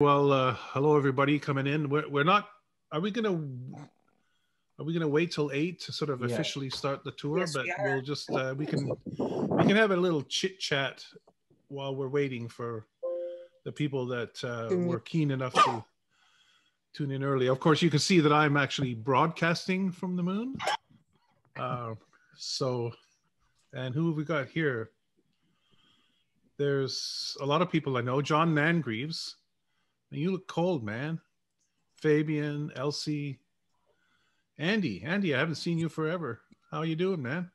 Well, uh, hello everybody coming in. We're, we're not. Are we gonna? Are we gonna wait till eight to sort of Yes. officially start the tour? Yes, but we we'll just uh, we can we can have a little chit chat while we're waiting for the people that uh, were keen enough to tune in early. Of course, you can see that I'm actually broadcasting from the moon. Uh, so, and who have we got here? There's a lot of people I know. John Nangreaves. You look cold, man. Fabian, Elsie, Andy. Andy, I haven't seen you forever. How are you doing, man?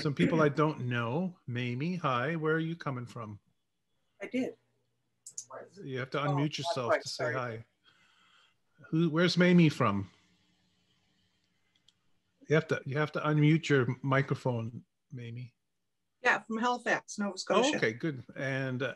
Some people I don't know. Mamie, hi. Where are you coming from? I did. You have to Oh, unmute that's yourself right, to say sorry. hi. Who? Where's Mamie from? You have to. You have to unmute your microphone, Mamie. Yeah, from Halifax, Nova Scotia. Oh, Scotia. okay, good. And uh,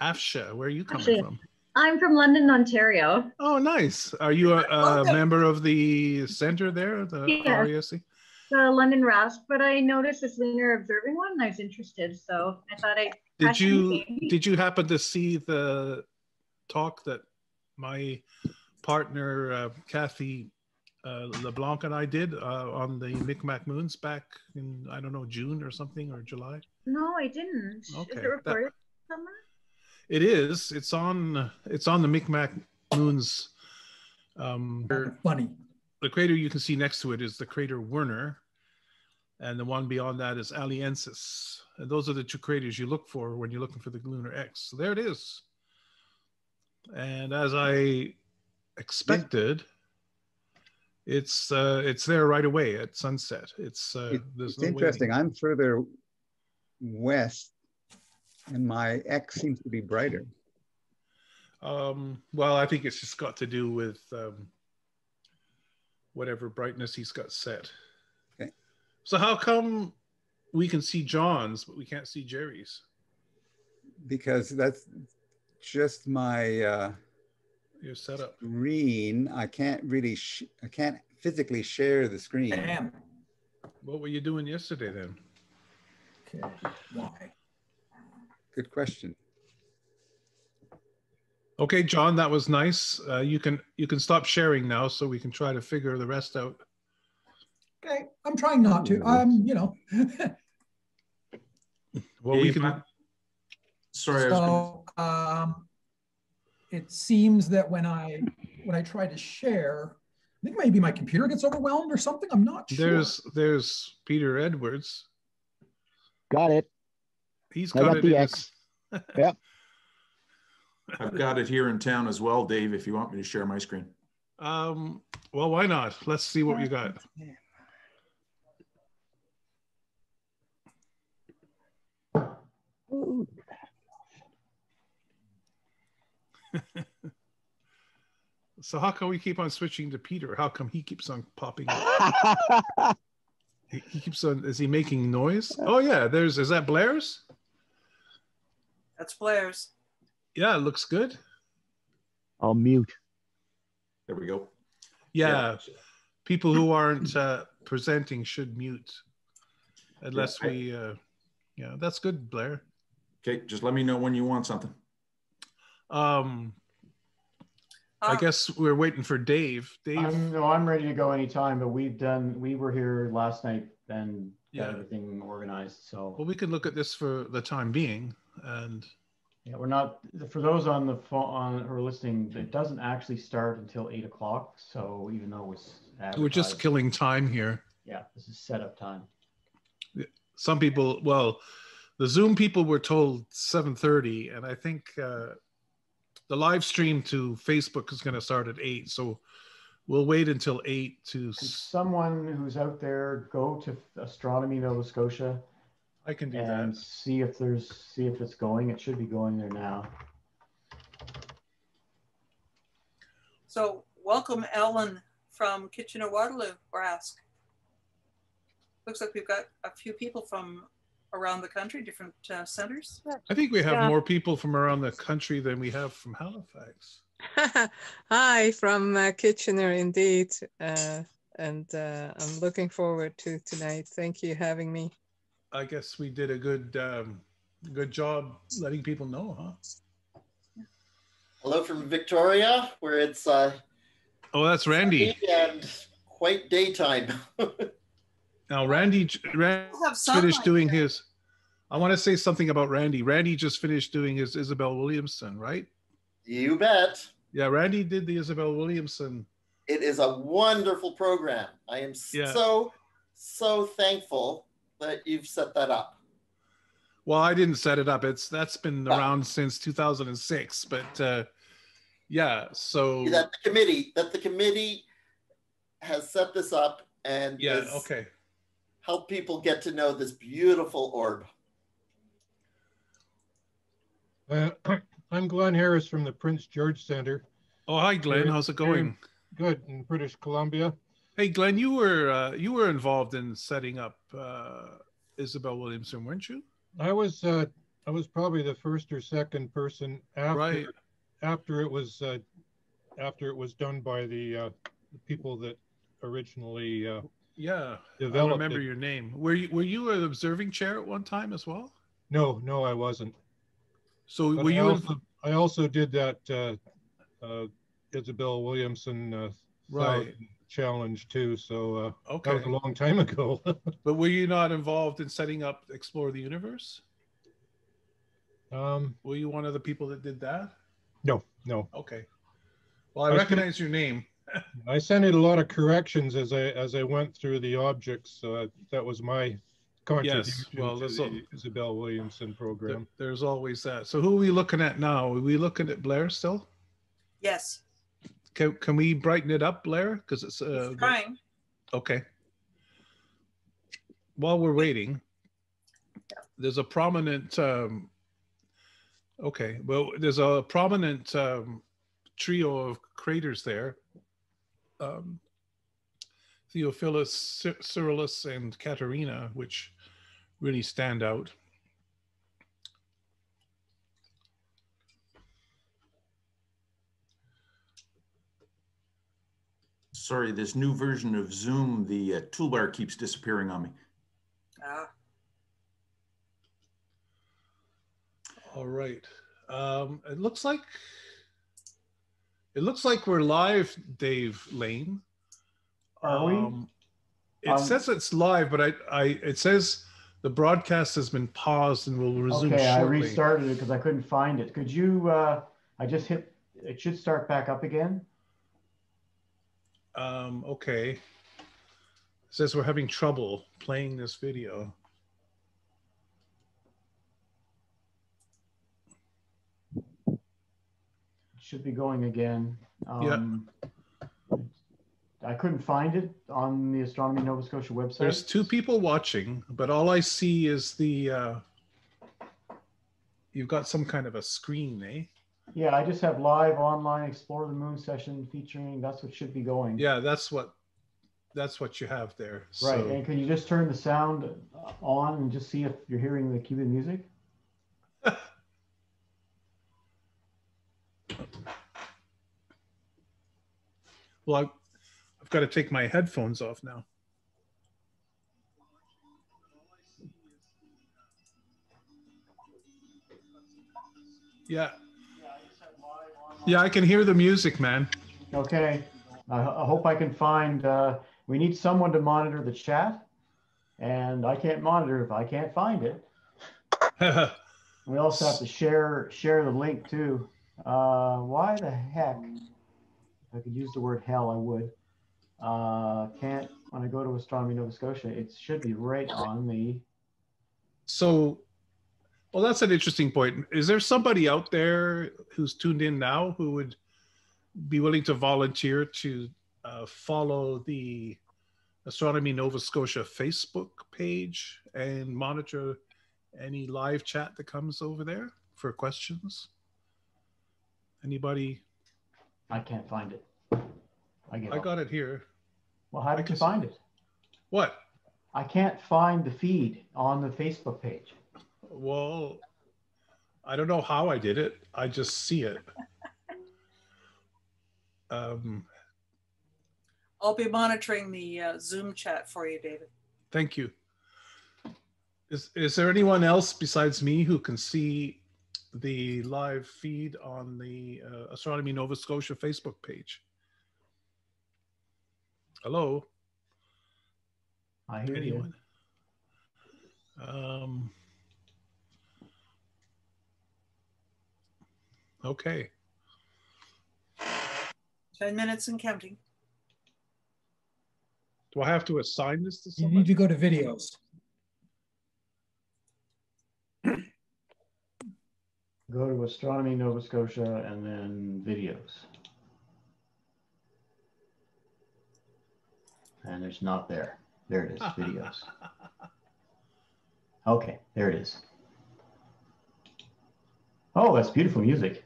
Afsha, where are you coming Afsha. from? I'm from London, Ontario. Oh, nice. Are you a, a member of the center there, the Yeah. RASC? The London RASP, but I noticed this lunar observing one and I was interested. So I thought I Did you did you happen to see the talk that my partner uh, Kathy uh, LeBlanc and I did uh, on the Micmac Moons back in I don't know June or something or July? no, I didn't. Okay, Is that- it recorded somewhere? It is. It's on. It's on the Micmac Moons. Um, Funny. the crater you can see next to it is the crater Werner, and the one beyond that is Aliacensis. And those are the two craters you look for when you're looking for the lunar X. So there it is. And as I expected, it's uh, it's there right away at sunset. It's uh, It- there's It's no interesting. waiting. I'm further west and my X seems to be brighter. Um, well, I think it's just got to do with um, whatever brightness he's got set. Okay. So how come we can see John's but we can't see Jerry's? because that's just my uh, Your setup. screen. I can't really, sh- I can't physically share the screen. Damn. What were you doing yesterday then? Okay. Why? Good question. Okay, John, that was nice. Uh, you can you can stop sharing now, so we can try to figure the rest out. Okay. I'm trying not to. Um, you know. Well, we can. I- Sorry, I was gonna- so um, it seems that when I when I try to share, I think maybe my computer gets overwhelmed or something. I'm not sure. There's there's Peter Edwards. Got it. He's I got, got it the in X. his- Yep. I've got it here in town as well, Dave, if you want me to share my screen. Um, well, why not? Let's see what you got. So how come we keep on switching to Peter? How come he keeps on popping up? He, he keeps on. Is he making noise? Oh yeah, there's. Is that Blair's? That's Blair's. Yeah, it looks good. I'll mute. There we go. Yeah, people who aren't uh, presenting should mute, unless Yeah, I- we. Uh, yeah, that's good, Blair. Okay, just let me know when you want something. Um, I Uh, guess we're waiting for Dave. Dave. I'm, no, I'm ready to go anytime, but we've done, we were here last night and Yeah. got everything organized, so. Well, we can look at this for the time being, and Yeah, we're not, for those on the phone, on, who are listening, it doesn't actually start until eight o'clock, so even though it's. we're just killing time here. Yeah, this is setup time. some people well the zoom people were told 7.30 and i think uh, the live stream to facebook is going to start at 8 so we'll wait until 8 to someone who's out there go to Astronomy Nova Scotia i can do and that see if there's, see if it's going. It should be going there now. so welcome Ellen from Kitchener Waterloo, Brask. Looks like we've got a few people from around the country, different uh, centers. i think we have Yeah. more people from around the country than we have from halifax Hi from uh, Kitchener, indeed. Uh, and uh, I'm looking forward to tonight. Thank you having me. I guess we did a good um, good job letting people know huh Hello from Victoria, where it's uh, Oh, that's Randy. and quite daytime. Now, Randy, Randy We'll finished doing there. his. I want to say something about Randy. Randy just finished doing his Isabel Williamson, right? you bet. Yeah, Randy did the Isabel Williamson. It is a wonderful program. I am Yeah. so, so thankful that you've set that up. Well, I didn't set it up. It's that's been around since 2006, but uh, yeah. So That the committee, that the committee has set this up and yeah, okay. help people get to know this beautiful orb. Uh, I'm Glenn Harris from the Prince George Center. Oh, hi, Glenn. Very- How's it going? Good in British Columbia. Hey, Glenn, you were uh, you were involved in setting up uh, Isabel Williamson, weren't you? I was uh, I was probably the first or second person after Right. after it was uh, after it was done by the, uh, the people that originally uh, Yeah. I remember it. your name. Were you were you an observing chair at one time as well? No, no, I wasn't. So But were I you? also, I also did that uh, uh, Isabel Williamson uh, Right. Thousand challenge too. So uh, that was a long time ago. But were you not involved in setting up Explore the Universe? um, Were you one of the people that did that? no, no. Okay. Well, I I was recognize your name. I sent in a lot of corrections as I as I went through the objects. Uh, that was my contribution well, to there's the a- Isabel Williamson There- program. There's always that. So who are we looking at now? Are we looking at Blair still? Yes, Can, can we brighten it up, Blair? Because it's uh, he's trying. okay. While we're waiting, there's a prominent. Um, okay, well, there's a prominent um, trio of craters there. Um, Theophilus, Cy- Cyrillus, and Catharina, which really stand out. Sorry, this new version of Zoom, the uh, toolbar keeps disappearing on me. Ah, All right. Um, it looks like it looks like we're live, Dave Lane. Are we? It Um, says it's live, but I, I it says the broadcast has been paused and will resume Okay, I restarted it because I couldn't find it. Could you, uh, I just hit, it should start back up again. Um, okay. It says we're having trouble playing this video. It should be going again. Yeah. Um, I couldn't find it on the Astronomy Nova Scotia website. There's two people watching, but all I see is the uh, you've got some kind of a screen, eh? Yeah, I just have live online Explore the Moon session featuring, that's what should be going. Yeah, that's what that's what you have there. Right, and can you just turn the sound on and just see if you're hearing the Cuban music? Well, I, I've got to take my headphones off now. Yeah. Yeah, I can hear the music, man. Okay, I, I hope I can find, uh, we need someone to monitor the chat. And I can't monitor if I can't find it. We also have to share, share the link too. Uh, why the heck? If I could use the word hell, I would. Uh, can't, when I go to Astronomy Nova Scotia, it should be right on the, so, well, that's an interesting point. Is there somebody out there who's tuned in now who would be willing to volunteer to uh, follow the Astronomy Nova Scotia Facebook page and monitor any live chat that comes over there for questions? Anybody? I can't find it. I I got it here. Well, how I did can you find it? What? I can't find the feed on the Facebook page. Well, I don't know how I did it. I just see it. Um, I'll be monitoring the uh, Zoom chat for you, David. thank you. Is, is there anyone else besides me who can see the live feed on the uh, Astronomy Nova Scotia Facebook page. Hello, I hear you. anyone? Um, okay. 10 minutes and counting. Do I have to assign this to You someone? need to go to videos. Go to Astronomy Nova Scotia and then videos. And there's not there. There it is, videos. Okay, there it is. Oh, that's beautiful music.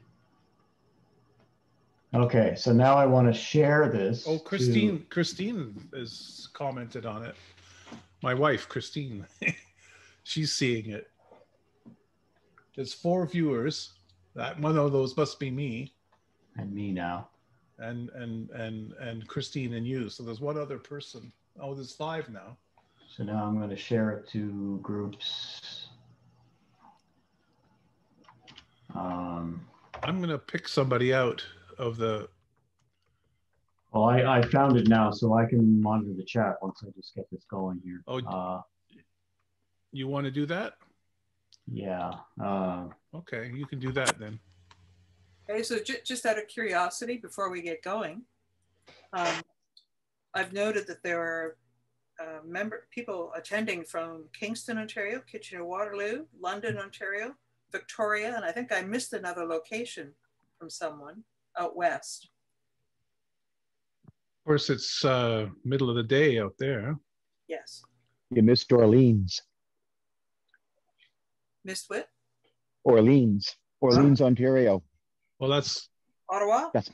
Okay, so now I want to share this. Oh, to- Christine, Christine has commented on it. My wife, Christine, she's seeing it. There's four viewers. That one of those must be me, And me now. and and and and Christine and you. So there's one other person. Oh, there's five now. So now I'm going to share it to groups. Um, I'm gonna pick somebody out of the. well, I, I found it now, so I can monitor the chat once I just get this going here. Oh, Uh, You want to do that? yeah. Uh, Okay, you can do that then. Okay, so ju- just out of curiosity, before we get going, um, I've noted that there are uh, member people attending from Kingston, Ontario, Kitchener, Waterloo, London, Ontario, Victoria, and I think I missed another location from someone out west. Of course, it's uh, middle of the day out there. Yes, You missed Orleans. missed Whit, Orleans. Orleans, Ontario. Well, that's Ottawa. That's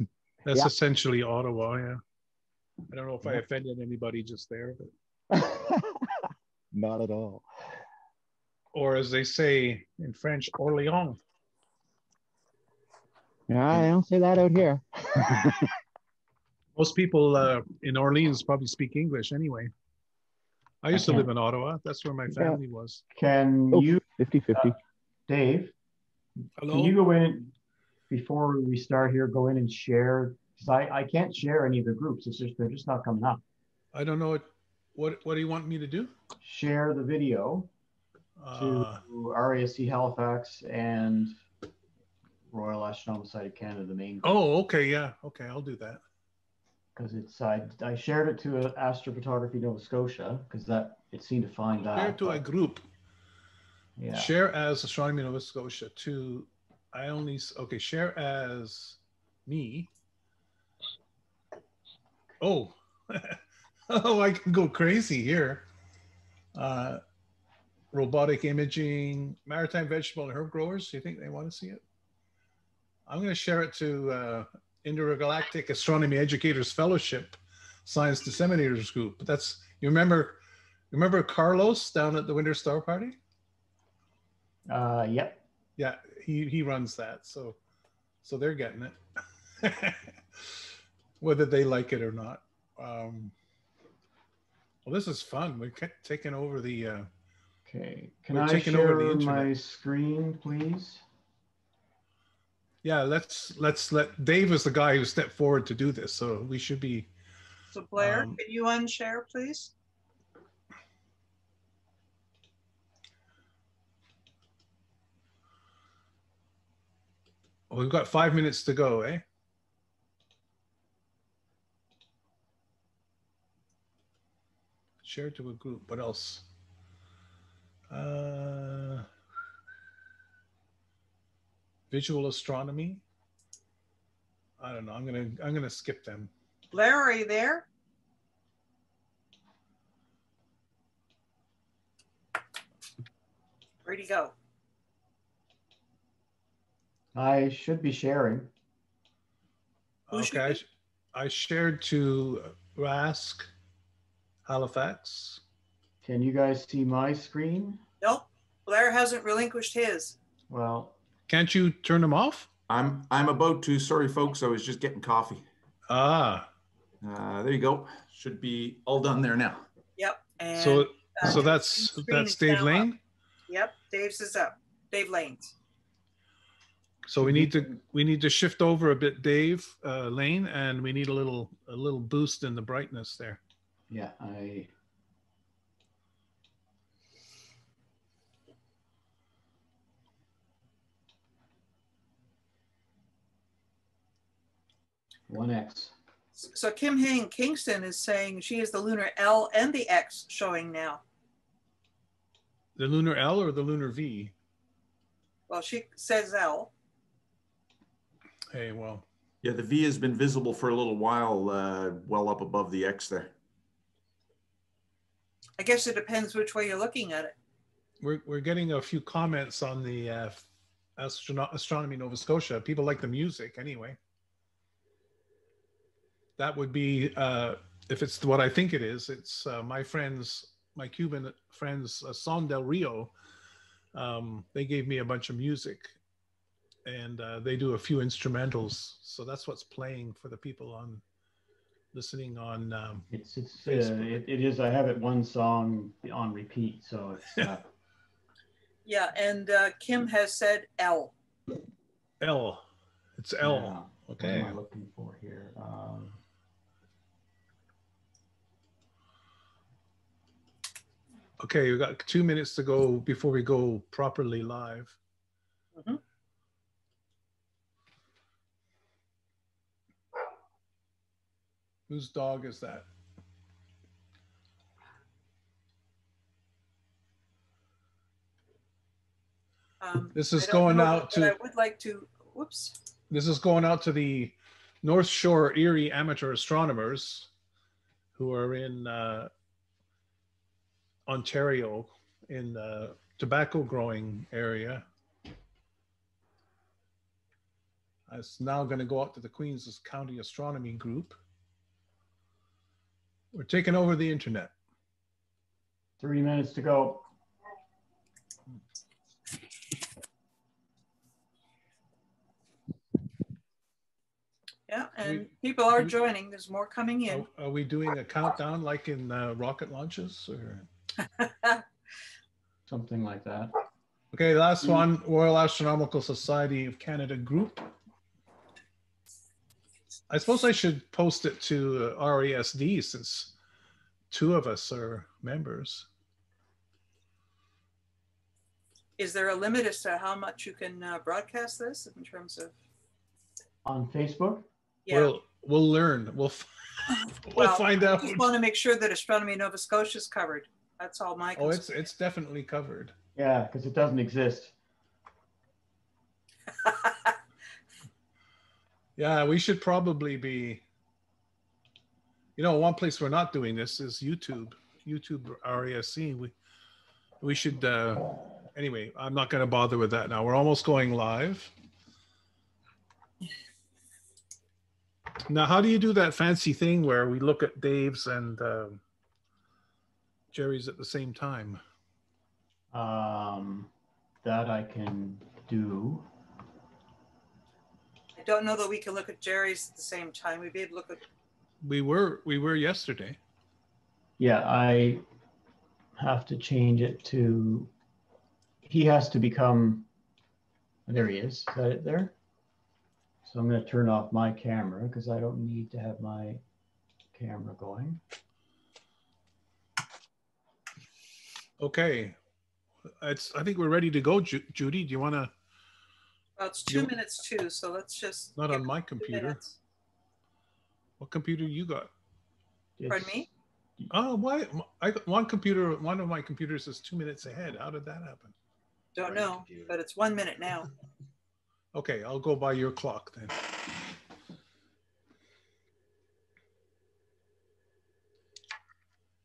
that's Yeah. essentially Ottawa. Yeah. I don't know if I offended anybody just there, but not at all. or as they say in French, Orléans. I don't say that out here. Most people uh, in Orleans probably speak English anyway. I used to live in Ottawa. That's where my Yeah. family was. can Oh, you, 50 50. Dave, Hello. can you go in before we start here? Go in and share because I, I can't share any of the groups. It's just they're just not coming up. I don't know what, what what do you want me to do? Share the video to Uh, RASC Halifax and Royal Astronomical Society of Canada, the main. oh, okay, yeah, okay, I'll do that. because it's I, I shared it to uh, Astrophotography Nova Scotia because that it seemed to find that. Share to a group. yeah. Share as Astronomy Nova Scotia. To I only okay. Share as me. Oh, oh, I can go crazy here. Uh, robotic imaging, maritime vegetable and herb growers. Do you think they want to see it? I'm going to share it to uh, Intergalactic Astronomy Educators Fellowship Science Disseminators Group. But that's you remember. Remember Carlos down at the Winter Star Party? Uh, yep. Yeah, he he runs that. So so they're getting it. Whether they like it or not. Um well this is fun. We're taking over the uh Okay. Can I share over the my screen, please? Yeah, let's let's let Dave is the guy who stepped forward to do this. So we should be So Blair, Um, can you unshare, please? well, we've got five minutes to go, eh? Share to a group. What else? Uh, visual astronomy. I don't know. I'm gonna I'm gonna skip them. Blair, are you there? Where'd he go? I should be sharing. Who should okay, I, be? sh- I shared to RASC, Halifax. Can you guys see my screen? Nope. Blair hasn't relinquished his. Well, Can't you turn them off? I'm I'm about to. Sorry, folks. I was just getting coffee. Ah, Uh, there you go. Should be all done there now. Yep. And so uh, so that's that's Dave now up. Lane. Yep. Dave's is up. Dave Lane's. So we need to we need to shift over a bit, Dave uh, Lane, and we need a little a little boost in the brightness there. Yeah, I. One X. So Kim Hing Kingston is saying she is the lunar L and the X showing now. The lunar L or the lunar V? Well, she says L. Hey, well, Yeah, the V has been visible for a little while, uh, well up above the X there. I guess it depends which way you're looking at it. we're we're getting a few comments on the uh, astrono- astronomy Nova Scotia. People like the music anyway. That would be uh, if it's what I think it is. It's uh, my friends, my Cuban friends, uh, Son del Rio. Um, they gave me a bunch of music, and uh, they do a few instrumentals. So that's what's playing for the people on listening on. Um, It's it's uh, it, it is. I have it one song on repeat, so it's uh, Yeah, and uh, Kim has said L. L. It's L. yeah. What Okay. am I looking for here? Um, Okay, we got two minutes to go before we go properly live. Mhm. Whose dog is that? Um, This is going know, out but I to would like to. Whoops. this is going out to the North Shore Erie amateur astronomers who are in uh, Ontario in the tobacco growing area. It's now going to go out to the Queens County Astronomy Group. We're taking over the internet. three minutes to go. Yeah, and We- people are we- joining. There's more coming in. Are, are we doing a countdown like in uh, rocket launches? Or Something like that. okay, last one: Royal Astronomical Society of Canada group. I suppose I should post it to uh, RASD since two of us are members. Is there a limit as to how much you can uh, broadcast this in terms of? On Facebook, Yeah. We'll we'll learn. We'll f- we'll Well, find I out. just want to make sure that Astronomy Nova Scotia is covered. That's all my. Oh, it's it's definitely covered. yeah, because it doesn't exist. Yeah, we should probably be. You know, one place we're not doing this is YouTube. YouTube RASC. We we should. Uh, anyway, I'm not going to bother with that now. We're almost going live. Now, how do you do that fancy thing where we look at Dave's and um Jerry's at the same time? Um, that I can do. I don't know that we can look at Jerry's at the same time. We'd be able to look at. We were we were yesterday. Yeah, I have to change it to. He has to become. There he is. Is that it there? So I'm going to turn off my camera because I don't need to have my camera going. Okay, it's. I think we're ready to go, Ju- Judy. Do you want to? Well, it's two You- minutes too, so let's just. Not on my computer. minutes. What computer you got? Pardon me? Oh, why? I one computer. One of my computers is two minutes ahead. How did that happen? Don't know, but it's one minute now. Okay, I'll go by your clock then.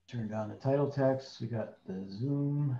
Turn down the title text. We got the Zoom.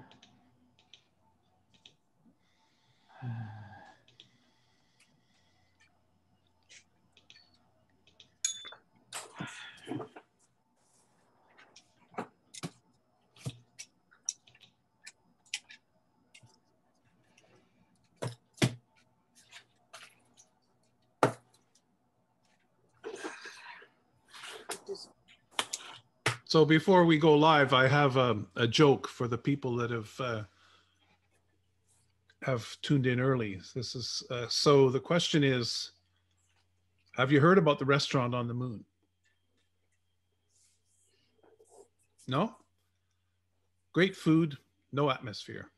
So before we go live, I have a, a joke for the people that have uh, have tuned in early. This is uh, so. The question is, have you heard about the restaurant on the moon? No. Great food, no atmosphere.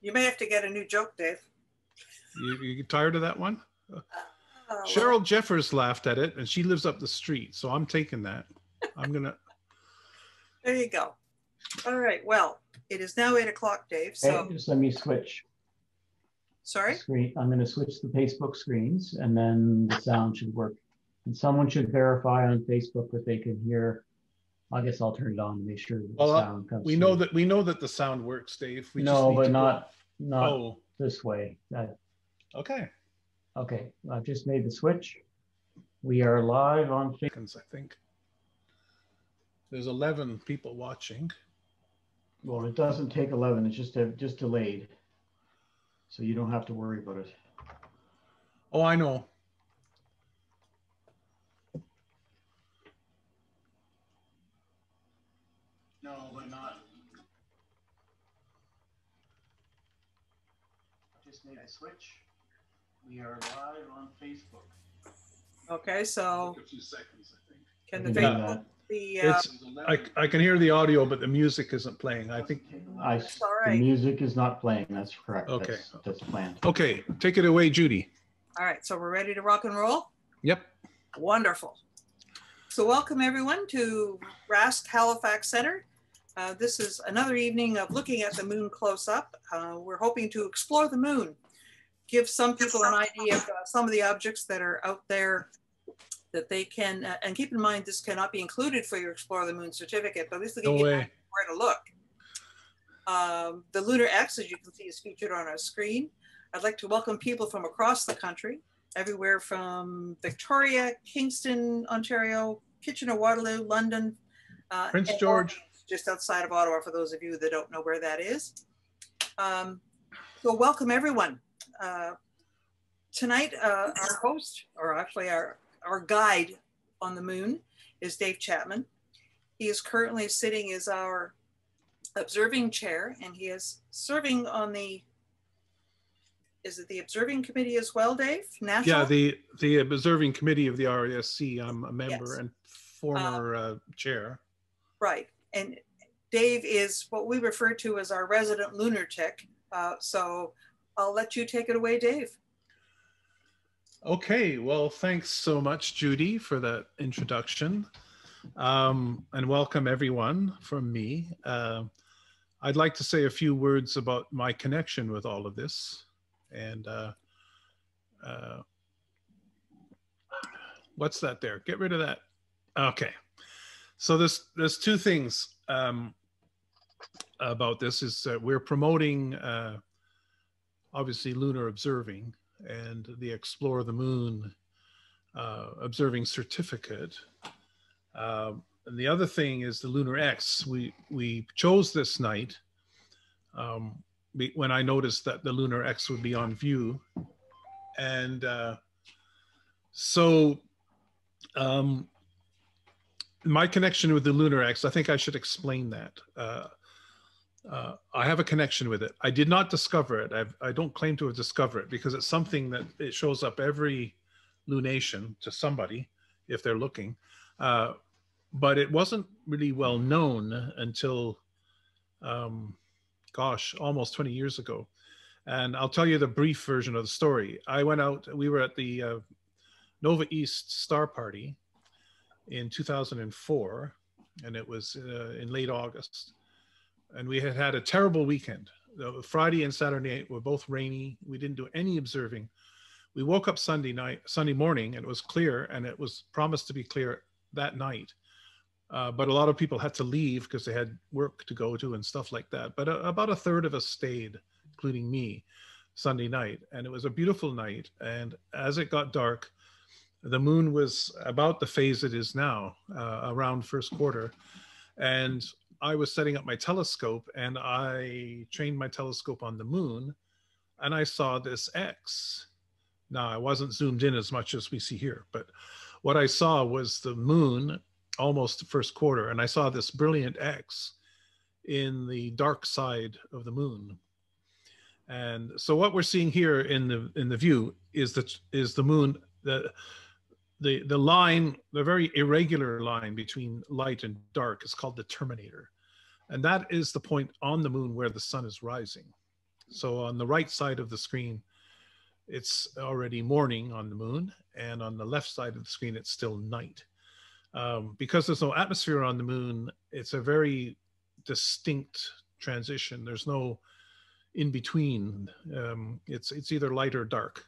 You may have to get a new joke, Dave. You, you tired of that one? Oh, well, Cheryl Jeffers laughed at it, and she lives up the street, so I'm taking that. I'm gonna. There you go. All right. Well, it is now eight o'clock, Dave. Hey, So, just let me switch sorry. screen. I'm going to switch the Facebook screens and then the sound should work. And someone should verify on Facebook that they can hear. I guess I'll turn it on to make sure the Well, uh, sound comes. We know that we know that the sound works, Dave. We just No, need but to go- not, not Oh, this way. That- okay. Okay, I've just made the switch. We are live on Facebook. Seconds, I think. There's 11 people watching. Well, it doesn't take 11, it's just, a- just delayed. So you don't have to worry about it. Oh, I know. No, but not. Just made a switch. We are live on Facebook. Okay. So, A few seconds, I think. can the We can Facebook, that. the uh, It's, I, I can hear the audio, but the music isn't playing. I think, I, That's all the right. music is not playing, that's correct. Okay. That's- That's planned. okay, take it away, Judy. all right. So we're ready to rock and roll. Yep. Wonderful. So, welcome everyone to RASC Halifax Center. Uh, this is another evening of looking at the moon close up. Uh, we're hoping to explore the moon, give some people an idea of uh, some of the objects that are out there that they can, uh, and keep in mind this cannot be included for your Explore the Moon certificate, but at least to No give you way. where to look. Um, the Lunar X, as you can see, is featured on our screen. I'd like to welcome people from across the country everywhere from Victoria, Kingston, Ontario, Kitchener, Waterloo, London. uh, Prince and George. Just outside of Ottawa, for those of you that don't know where that is. Um, so welcome everyone. Uh, tonight, uh, our host, or actually our, our guide on the moon is Dave Chapman. He is currently sitting as our observing chair and he is serving on the is it the observing committee as well, Dave? National? Yeah, the, the observing committee of the RASC, I'm a member Yes. and former uh, chair. Right. And Dave is what we refer to as our resident lunatic. Uh, so I'll let you take it away, Dave. Okay, well, thanks so much, Judy, for that introduction. Um, and welcome everyone from me. Uh, I'd like to say a few words about my connection with all of this. And uh, uh, what's that there? Get rid of that. Okay. So there's, there's two things um, about this is we're promoting uh, obviously lunar observing and the Explore the Moon uh, observing certificate. Um, and the other thing is the Lunar X. We we chose this night um, when I noticed that the Lunar X would be on view, and uh, so um, my connection with the Lunar X. I think I should explain that. Uh, I have a connection with it. I did not discover it. I've, I don't claim to have discovered it because it's something that it shows up every lunation to somebody if they're looking. Uh, but it wasn't really well known until, um, gosh, almost 20 years ago. And I'll tell you the brief version of the story. I went out, we were at the uh, Nova East Star Party in 2004, and it was uh, in late August and we had had a terrible weekend. Friday and Saturday night were both rainy. We didn't do any observing. We woke up Sunday night, Sunday morning, and it was clear, and it was promised to be clear that night. Uh, but a lot of people had to leave because they had work to go to and stuff like that. But uh, about a third of us stayed, including me, Sunday night, and it was a beautiful night. And as it got dark, the moon was about the phase it is now, uh, around first quarter, and I was setting up my telescope and I trained my telescope on the moon and I saw this X. Now, I wasn't zoomed in as much as we see here, but what I saw was the moon almost the first quarter and I saw this brilliant X in the dark side of the moon. And so what we're seeing here in the in the view is that is the moon the the the line the very irregular line between light and dark is called the terminator, and that is the point on the moon where the sun is rising. So on the right side of the screen, it's already morning on the moon, and on the left side of the screen, it's still night. Um, because there's no atmosphere on the moon, it's a very distinct transition. There's no in between. Um, it's it's either light or dark.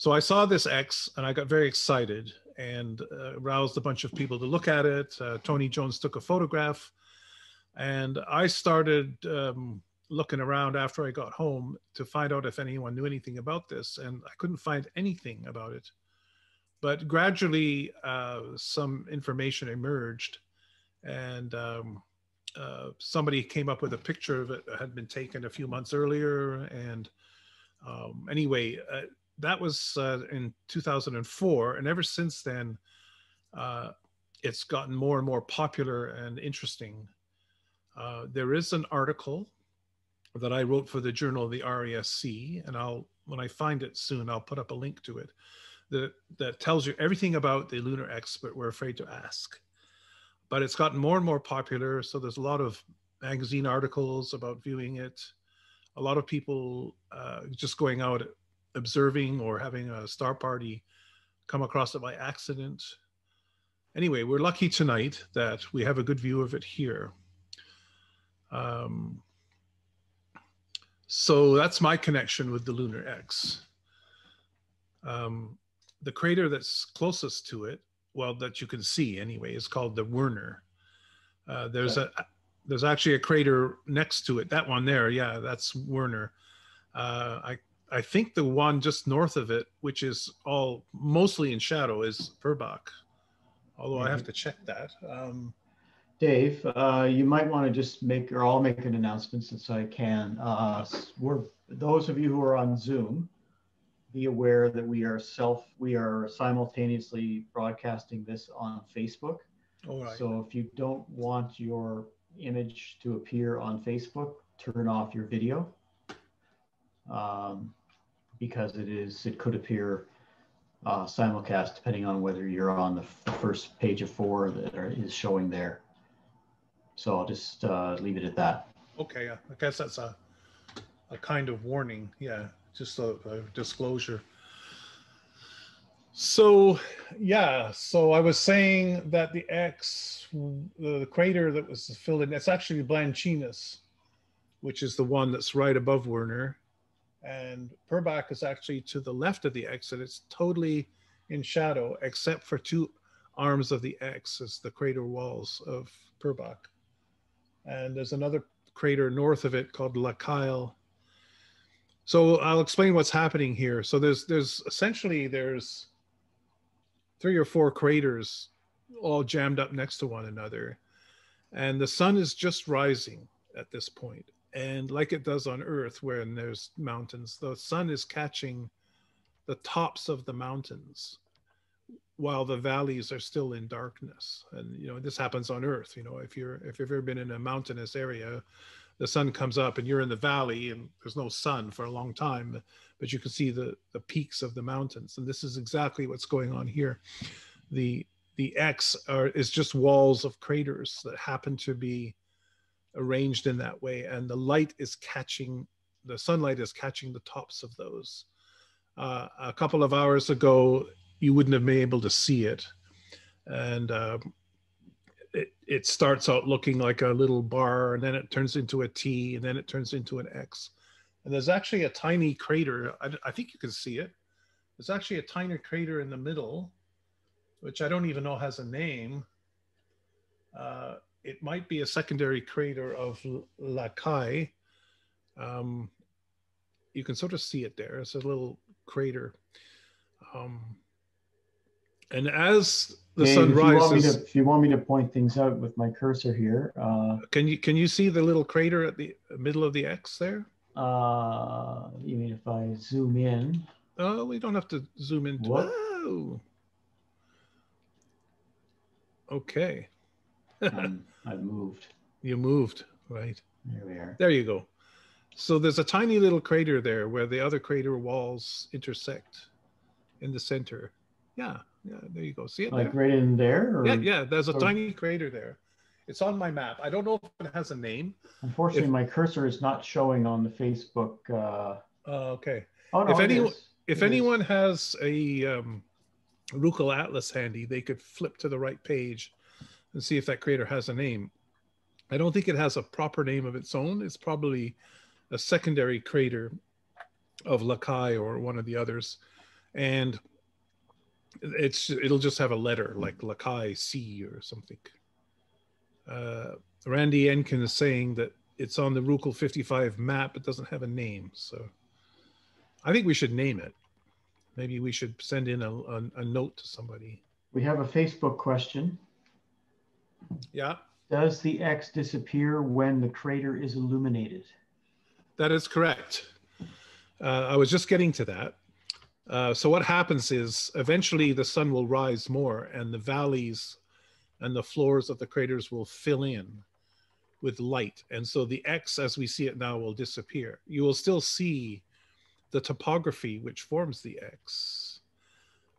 So I saw this X and I got very excited and uh, roused a bunch of people to look at it. Uh, Tony Jones took a photograph, and I started um, looking around after I got home to find out if anyone knew anything about this, and I couldn't find anything about it. But gradually, uh, some information emerged, and um, uh, somebody came up with a picture of it that had been taken a few months earlier. And um, anyway, uh, that was uh, in 2004. And ever since then, uh, it's gotten more and more popular and interesting. Uh, there is an article that I wrote for the Journal of the RASC, and I'll when I find it soon, I'll put up a link to it that that tells you everything about the lunar X, but we're afraid to ask but it's gotten more and more popular. So there's a lot of magazine articles about viewing it. A lot of people uh, just going out observing or having a star party come across it by accident. Anyway, we're lucky tonight that we have a good view of it here. Um, so that's my connection with the Lunar X. Um, the crater that's closest to it well that you can see anyway is called the Werner. Uh, there's a there's actually a crater next to it. That one there, yeah, that's Werner. Uh, I I think the one just north of it, which is all mostly in shadow, is Purbach. Although mm-hmm. I have mm-hmm. to check that. Um, Dave, uh, you might want to just make, or I'll make an announcement since I can. Uh, we're those of you who are on Zoom be aware that we are self we are simultaneously broadcasting this on Facebook. So if you don't want your image to appear on Facebook, turn off your video um, because it is it could appear uh, simulcast depending on whether you're on the, the first page of four that are, is showing there. So I'll just uh, leave it at that. Okay, I guess that's a a kind of warning. Yeah just a, a disclosure. So, yeah, so I was saying that the X, the, the crater that was filled in, it's actually Blanchinus, which is the one that's right above Werner. And Purbach is actually to the left of the and it's totally in shadow, except for two arms of the X as the crater walls of Purbach. And there's another crater north of it called Lacaille, so I'll explain what's happening here. So there's there's essentially there's three or four craters all jammed up next to one another. And the sun is just rising at this point. And like it does on Earth, when there's mountains, the sun is catching the tops of the mountains while the valleys are still in darkness. And you know, this happens on Earth. You know, if you're if you've ever been in a mountainous area, the sun comes up and you're in the valley and there's no sun for a long time but you can see the the peaks of the mountains and this is exactly what's going on here the the x are is just walls of craters that happen to be arranged in that way and the light is catching the sunlight is catching the tops of those uh, a couple of hours ago you wouldn't have been able to see it and uh, it, it starts out looking like a little bar and then it turns into a T and then it turns into an X. And there's actually a tiny crater. I, I think you can see it. There's actually a tiny crater in the middle, which I don't even know has a name. Uh, it might be a secondary crater of Lacaille. Um, you can sort of see it there. It's a little crater. Um, and as the Dave, sun rises, if you, to, if you, want me to point things out with my cursor here, uh, can you can you see the little crater at the middle of the X there? Uh, you mean if I zoom in? Oh, we don't have to zoom in. What? Whoa. Okay. um, I moved. You moved. right? There we are. There you go. So there's a tiny little crater there where the other crater walls intersect in the center. Yeah, yeah, there you go. See it Like there? right in there? Or? Yeah, yeah, there's a or- tiny crater there. It's on my map. I don't know if it has a name. Unfortunately, if- my cursor is not showing on the Facebook. Uh, Uh, okay. oh, no, If anyone-. If It is. anyone has a um, Rükl Atlas handy, they could flip to the right page and see if that crater has a name. I don't think it has a proper name of its own. It's probably a secondary crater of Lacaille or one of the others, and it's it'll just have a letter like Lacaille C or something. Uh, Randy Enkin is saying that it's on the Rükl 55 map. It doesn't have a name, so I think we should name it. Maybe we should send in a, a, a note to somebody. We have a Facebook question. Yeah, Does the X disappear when the crater is illuminated? that is correct. Uh, I was just getting to that. Uh, so what happens is eventually the sun will rise more and the valleys and the floors of the craters will fill in with light. And so the X as we see it now will disappear. You will still see the topography which forms the X.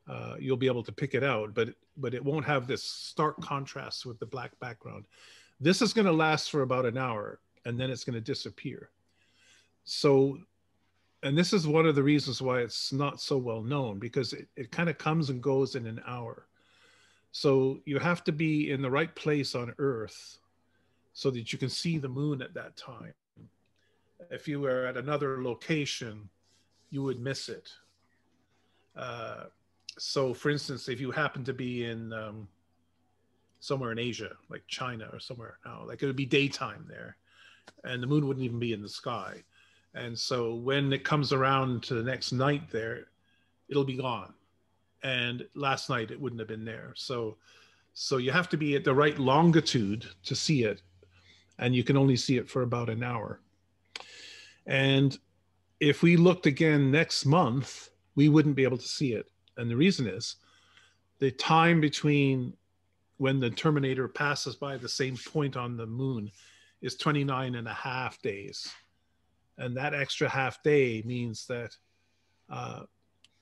Uh, you'll be able to pick it out, but but it won't have this stark contrast with the black background. This is going to last for about an hour, and then it's going to disappear. So, and this is one of the reasons why it's not so well known because it, it kind of comes and goes in an hour. So you have to be in the right place on Earth so that you can see the moon at that time. If you were at another location, you would miss it. Uh, so, for instance, if you happen to be in um, somewhere in Asia, like China or somewhere now, like it would be daytime there, and the moon wouldn't even be in the sky. And so, when it comes around to the next night there, it'll be gone. And last night it wouldn't have been there. So, so you have to be at the right longitude to see it, and you can only see it for about an hour. And if we looked again next month, we wouldn't be able to see it. And the reason is the time between when the Terminator passes by the same point on the moon is 29 and a half days. And that extra half day means that uh,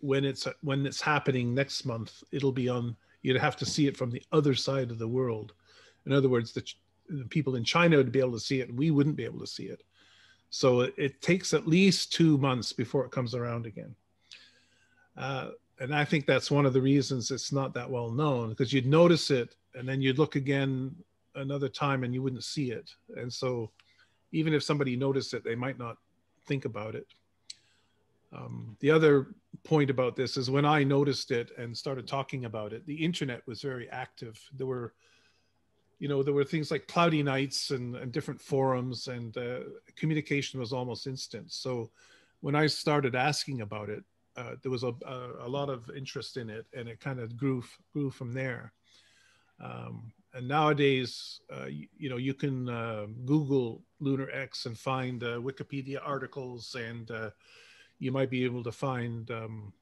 when it's when it's happening next month, it'll be on. You'd have to see it from the other side of the world. In other words, the, the people in China would be able to see it, and we wouldn't be able to see it. So it, it takes at least two months before it comes around again. Uh, and I think that's one of the reasons it's not that well known because you'd notice it and then you'd look again another time and you wouldn't see it. And so even if somebody noticed it, they might not think about it. Um, the other point about this is when I noticed it and started talking about it, the internet was very active. There were, you know, there were things like cloudy nights and, and different forums, and uh, communication was almost instant. So when I started asking about it, uh, there was a, a, a lot of interest in it, and it kind of grew grew from there. Um, and nowadays, uh, you, you know, you can uh, Google Lunar X and find uh, Wikipedia articles, and uh, you might be able to find um,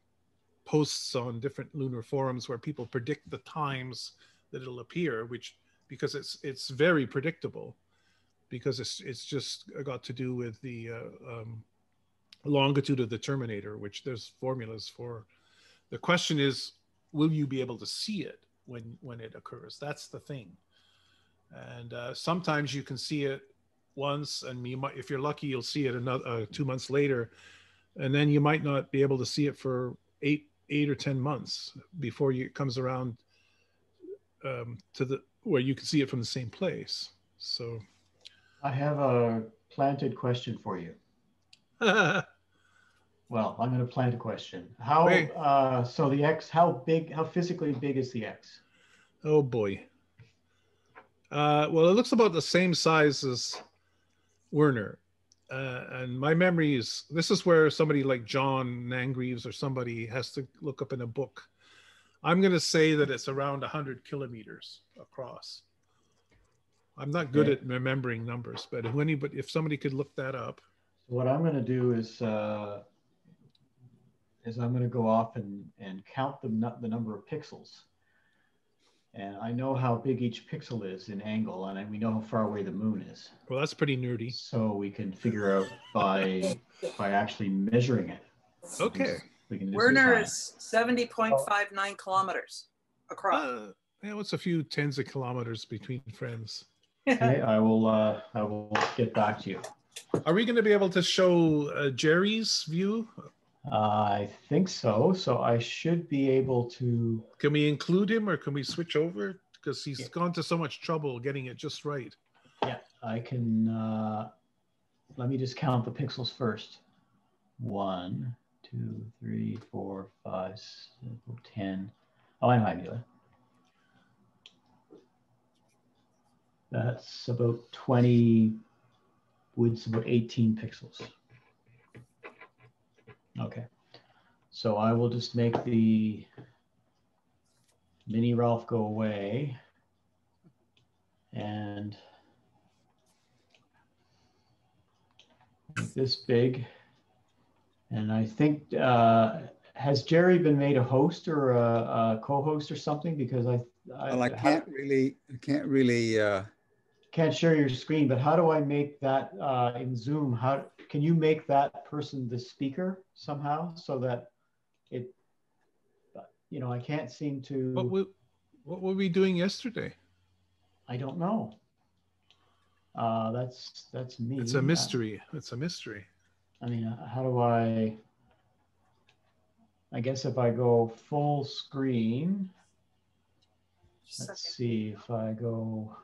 posts on different lunar forums where people predict the times that it'll appear, which because it's it's very predictable, because it's it's just got to do with the uh, um, longitude of the terminator, which there's formulas for. The question is, will you be able to see it when when it occurs? That's the thing. And uh, sometimes you can see it once, and you might, if you're lucky, you'll see it another uh, two months later, and then you might not be able to see it for eight eight or ten months before you, it comes around um, to the where you can see it from the same place. So. I have a planted question for you. Well, I'm going to plant a question. How, uh, so the X, how big, how physically big is the X? Oh boy. Uh, well, it looks about the same size as Werner. Uh, and my memory is this is where somebody like John Nangreaves or somebody has to look up in a book. I'm going to say that it's around 100 kilometers across. I'm not good Okay. at remembering numbers, but if anybody, if somebody could look that up, What I'm going to do is, uh, is I'm going to go off and, and count the, nu- the number of pixels. And I know how big each pixel is in angle, and we know how far away the moon is. Well, that's pretty nerdy. So we can figure out by by actually measuring it. Okay. We can Werner define it. is seventy point five nine kilometers across. Uh, yeah, what's a few tens of kilometers between friends? Okay, I will. Uh, I will get back to you. Are we going to be able to show uh, Jerry's view? I think so. So I should be able to. Can we include him or can we switch over? Because he's gone to so much trouble getting it just right. Yeah, I can. Uh, let me just count the pixels first. One, two, three, four, five, six, ten. Oh, I know how to do it. That's about 20, width's about 18 pixels. Okay. So I will just make the mini Ralph go away. And this big. And I think, uh, has Jerry been made a host or a, a co-host or something? Because I, I, Well, I can't really, I can't really, uh, can't share your screen, but how do I make that uh, in Zoom? How can you make that person the speaker somehow so that it, you know, I can't seem to. What were, what were we doing yesterday? I don't know. Uh, that's that's me. It's a mystery. It's a mystery. I mean, uh, how do I? I guess if I go full screen, let's see if I go.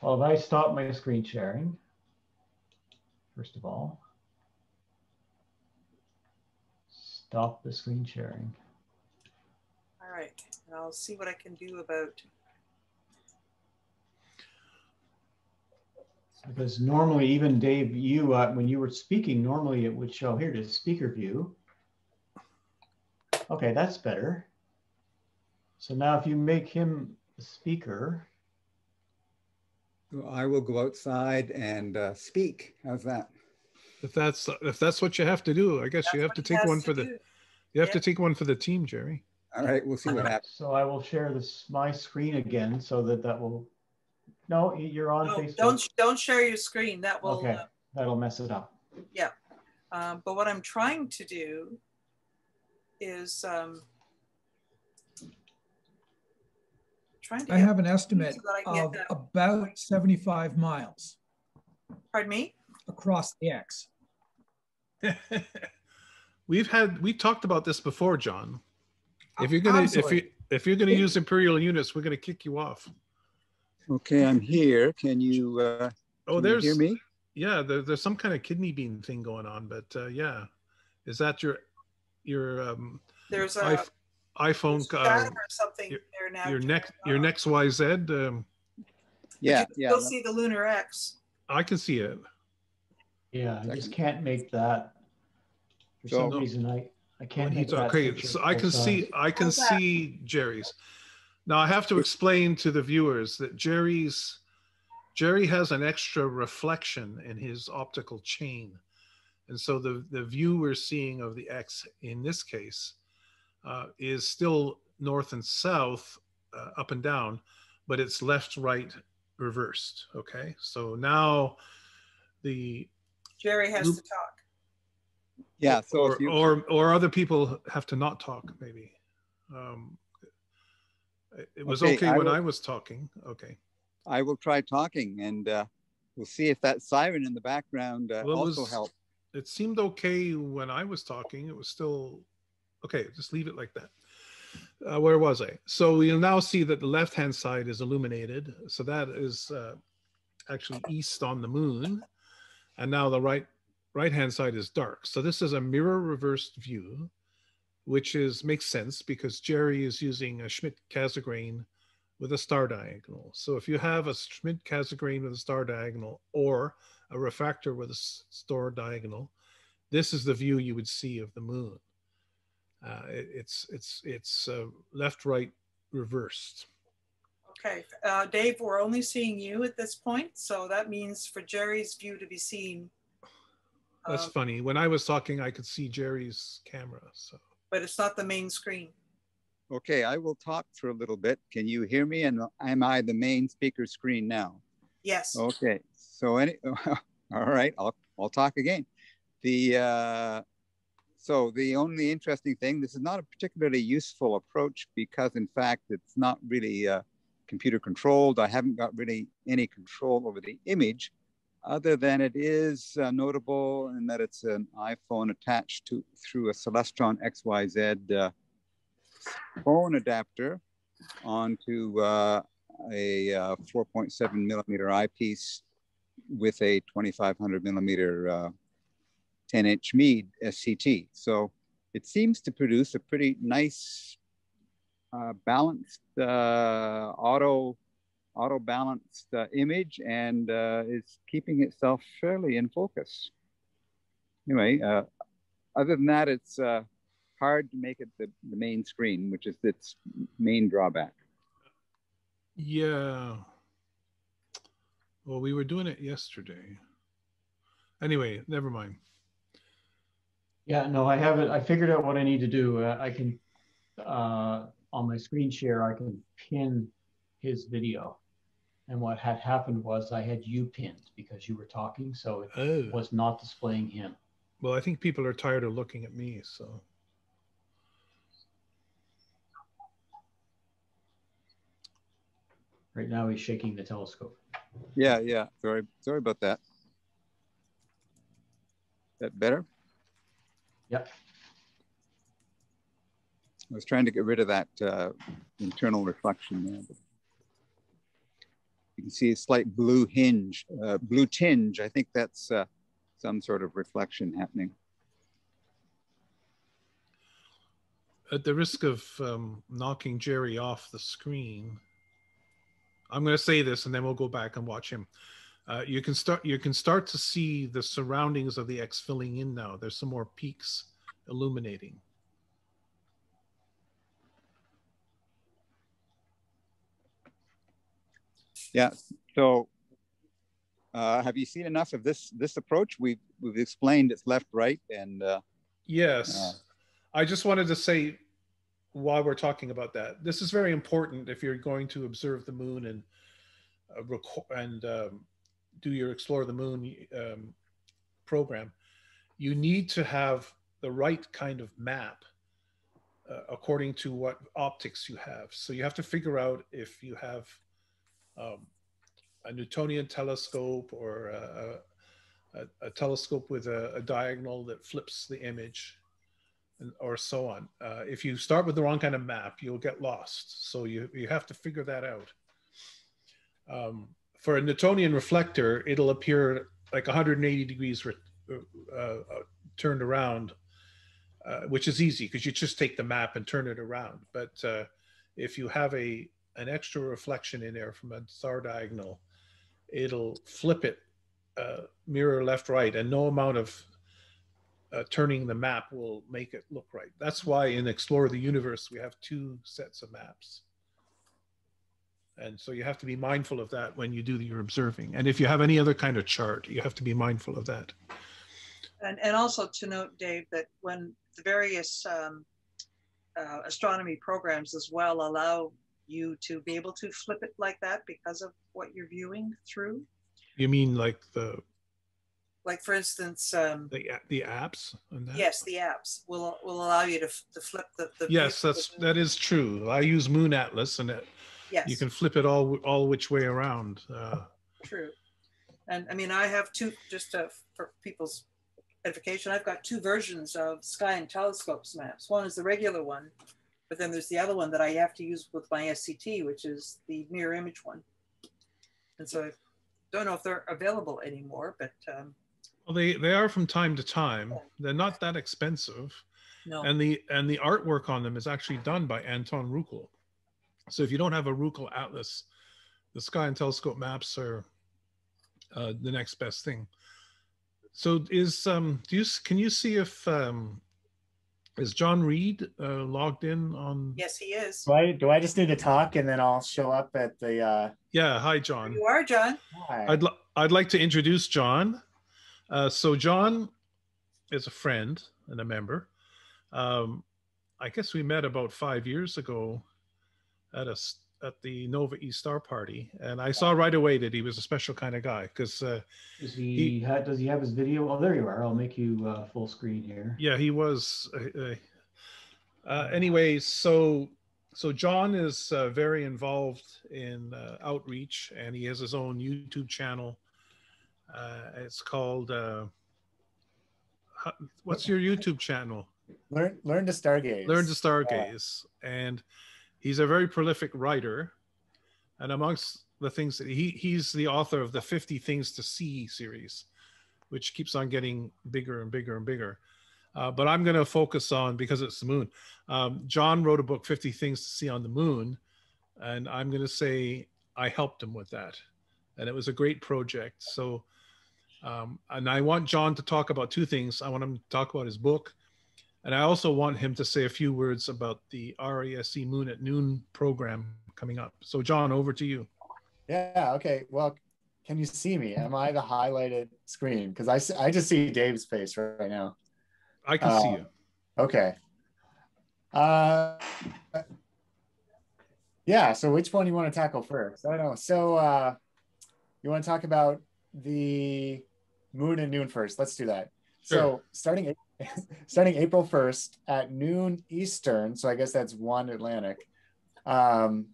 Well, if I stop my screen sharing, first of all, stop the screen sharing. All right, and I'll see what I can do about. Because normally, even Dave, you, uh, when you were speaking, normally it would show here to speaker view. Okay, that's better. So now if you make him a speaker, I will go outside and uh, speak. How's that? If that's if that's what you have to do, I guess you have to take one for the do. you have Yeah. to take one for the team, Jerry. All right, we'll see what happens. so I will share this my screen again so that that will. No, you're on No, Facebook. don't don't share your screen. That will. Okay, uh, that'll mess it up. yeah. Um, but what I'm trying to do is um, trying to. I get- have an estimate so that I can get of that- about 75 miles Pardon me. across the X. We've had we talked about this before, John. If you're gonna if you if you're gonna use imperial units, we're gonna kick you off. Okay, I'm here. Can you, uh, Oh, can you there's hear me? yeah, there, there's some kind of kidney bean thing going on, but uh, yeah, is that your your um, There's a iP- iPhone uh, or something your- there now. your next your next YZ? Um, Yeah, You can yeah. Still see the lunar X. I can see it. Yeah, I just can't make that. For So- some reason, I I can't make he's- that. okay, so I can size. see I can How's that? see Jerry's. Now I have to explain to the viewers that Jerry's Jerry has an extra reflection in his optical chain. And so the, the view we're seeing of the X in this case uh, is still north and south, uh, up and down, but it's left, right, reversed. Okay. So now the Jerry has Loop- to talk. Yeah, so or, if you, or or other people have to not talk maybe um it- it was Okay, okay, I when will- i was talking okay I will try talking and uh, we'll see if that siren in the background uh, Well, also was- helps. it seemed okay when i was talking it was still okay just leave it like that. Uh, where was i? So you'll now see that the left hand side is illuminated. So that is uh, actually east on the moon. And now the right right hand side is dark. So this is a mirror reversed view which is makes sense because jerry is using a schmidt cassegrain with a star diagonal. So if you have a schmidt cassegrain with a star diagonal or a refractor with a star diagonal this is the view you would see of the moon uh, it- it's it's it's uh, left right reversed Okay, uh, Dave, we're only seeing you at this point, so that means for Jerry's view to be seen. that's um, funny when i was talking i could see jerry's camera so But it's not the main screen. Okay, I will talk for a little bit. Can you hear me? And am I the main speaker screen now? Yes. Okay, so any, all right, I'll, I'll talk again. The, uh, so the only interesting thing, this is not a particularly useful approach because in fact, it's not really uh, computer controlled. I haven't got really any control over the image other than it is uh, notable in that it's an iPhone attached to through a Celestron XYZ uh, phone adapter onto uh, a uh, 4.7 millimeter eyepiece with a 2500 millimeter uh, 10 inch Meade SCT. So it seems to produce a pretty nice uh, balanced uh, auto auto balanced uh, image and uh, is keeping itself fairly in focus. Anyway, other than that, it's hard to make it the, the main screen, which is its main drawback. Yeah. Well, we were doing it yesterday. Anyway, never mind. Yeah, no, I have it. I figured out what I need to do. Uh, I can, uh, on my screen share, I can pin his video. And what had happened was I had you pinned because you were talking, so it Oh. was not displaying him. Well, I think people are tired of looking at me, so. Right now, he's shaking the telescope. Yeah, yeah. Sorry, sorry about that. That better? Yep. I was trying to get rid of that uh, internal reflection there. You can see a slight blue hinge, uh, blue tinge. I think that's uh, some sort of reflection happening. At the risk of um, knocking Jerry off the screen, I'm going to say this, and then we'll go back and watch him. Uh, you can start. You can start to see the surroundings of the X filling in now. There's some more peaks illuminating. Yeah. So, uh, have you seen enough of this this approach? We've we've explained it's left, right, and uh, Yes. Uh, I just wanted to say while we're talking about that, this is very important if you're going to observe the moon and uh, record and um, do your explore the moon um, program. You need to have the right kind of map uh, according to what optics you have. So you have to figure out if you have um, a Newtonian telescope or a, a, a telescope with a, a diagonal that flips the image and, or so on. Uh, if you start with the wrong kind of map, you'll get lost. So you, you have to figure that out. Um, for a Newtonian reflector, it'll appear like 180 degrees re- uh, uh, turned around, uh, which is easy because you just take the map and turn it around. But uh, if you have a an extra reflection in there from a star diagonal, it'll flip it uh, mirror left right, and no amount of uh, turning the map will make it look right. That's why in Explore the Universe we have two sets of maps. And so you have to be mindful of that when you do your observing. And if you have any other kind of chart, you have to be mindful of that. And, and also to note, Dave, that when the various um, uh, astronomy programs as well allow you to be able to flip it like that because of what you're viewing through. You mean like the Like for instance, um, the the apps and that? yes, the apps will will allow you to, f- to flip the, the Yes, that's that is true. I use Moon Atlas, and it, yes, you can flip it all all which way around. Uh, true. And I mean, I have two just uh, for people's edification. I've got two versions of Sky and Telescopes maps. One is the regular one, but then there's the other one that I have to use with my SCT, which is the mirror image one. And so I don't know if they're available anymore, but um, well, they they are from time to time. They're not that expensive. no. and the and the artwork on them is actually done by Anton Rükl. So if you don't have a Rükl atlas, the Sky and Telescope maps are uh, the next best thing. So is um do you can you see if um is John Read uh, logged in on? yes, he is. Do I, do I just need to talk and then I'll show up at the, uh, Yeah, hi John. You are, John. hi. I'd li- I'd like to introduce John. Uh, so John is a friend and a member. Um, I guess we met about five years ago at a s- at the Nova E Star party, and I saw right away that he was a special kind of guy because uh, Does he, ha- does he have his video? Oh, there you are. I'll make you uh, full screen here. yeah, he was. Uh, uh, uh, anyway, so so John is uh, very involved in uh, outreach, and he has his own YouTube channel. Uh, it's called. Uh, what's your YouTube channel? Learn learn to stargaze. Learn to Stargaze. And he's a very prolific writer. And amongst the things that he he's the author of the 50 Things to See series, which keeps on getting bigger and bigger and bigger. Uh, but I'm going to focus on because it's the moon. Um, John wrote a book, 50 Things to See on the Moon. And I'm going to say I helped him with that. And it was a great project. So, um, and I want John to talk about two things. I want him to talk about his book and I also want him to say a few words about the RASC Moon at Noon program coming up. So, John, over to you. Yeah. Okay. Well, can you see me? Am I the highlighted screen? Because I, I just see Dave's face right now. I can see Uh, you. Okay. Uh, yeah. So which one do you want to tackle first? I don't know. So uh, you want to talk about the moon and noon first? Let's do that. So Sure. starting starting April first at noon Eastern. So I guess that's one Atlantic. Um,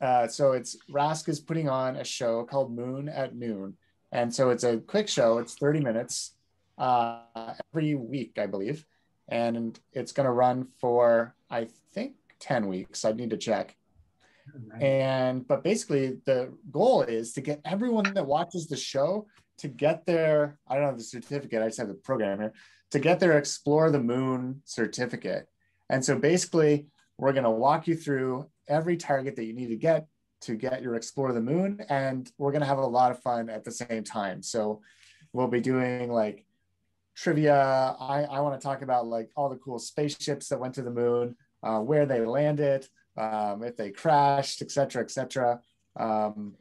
uh, so it's RASC is putting on a show called Moon at Noon, and so it's a quick show. It's thirty minutes uh, every week, I believe, and it's going to run for I think ten weeks. I need to check. And but basically, the goal is to get everyone that watches the show to get their I don't have the certificate. I just have the program here to get their Explore the Moon certificate. And so basically, we're going to walk you through every target that you need to get to get your Explore the Moon, and we're going to have a lot of fun at the same time. So we'll be doing like trivia. I, I want to talk about like all the cool spaceships that went to the moon, uh, where they landed, um, if they crashed, et cetera, et cetera. Um,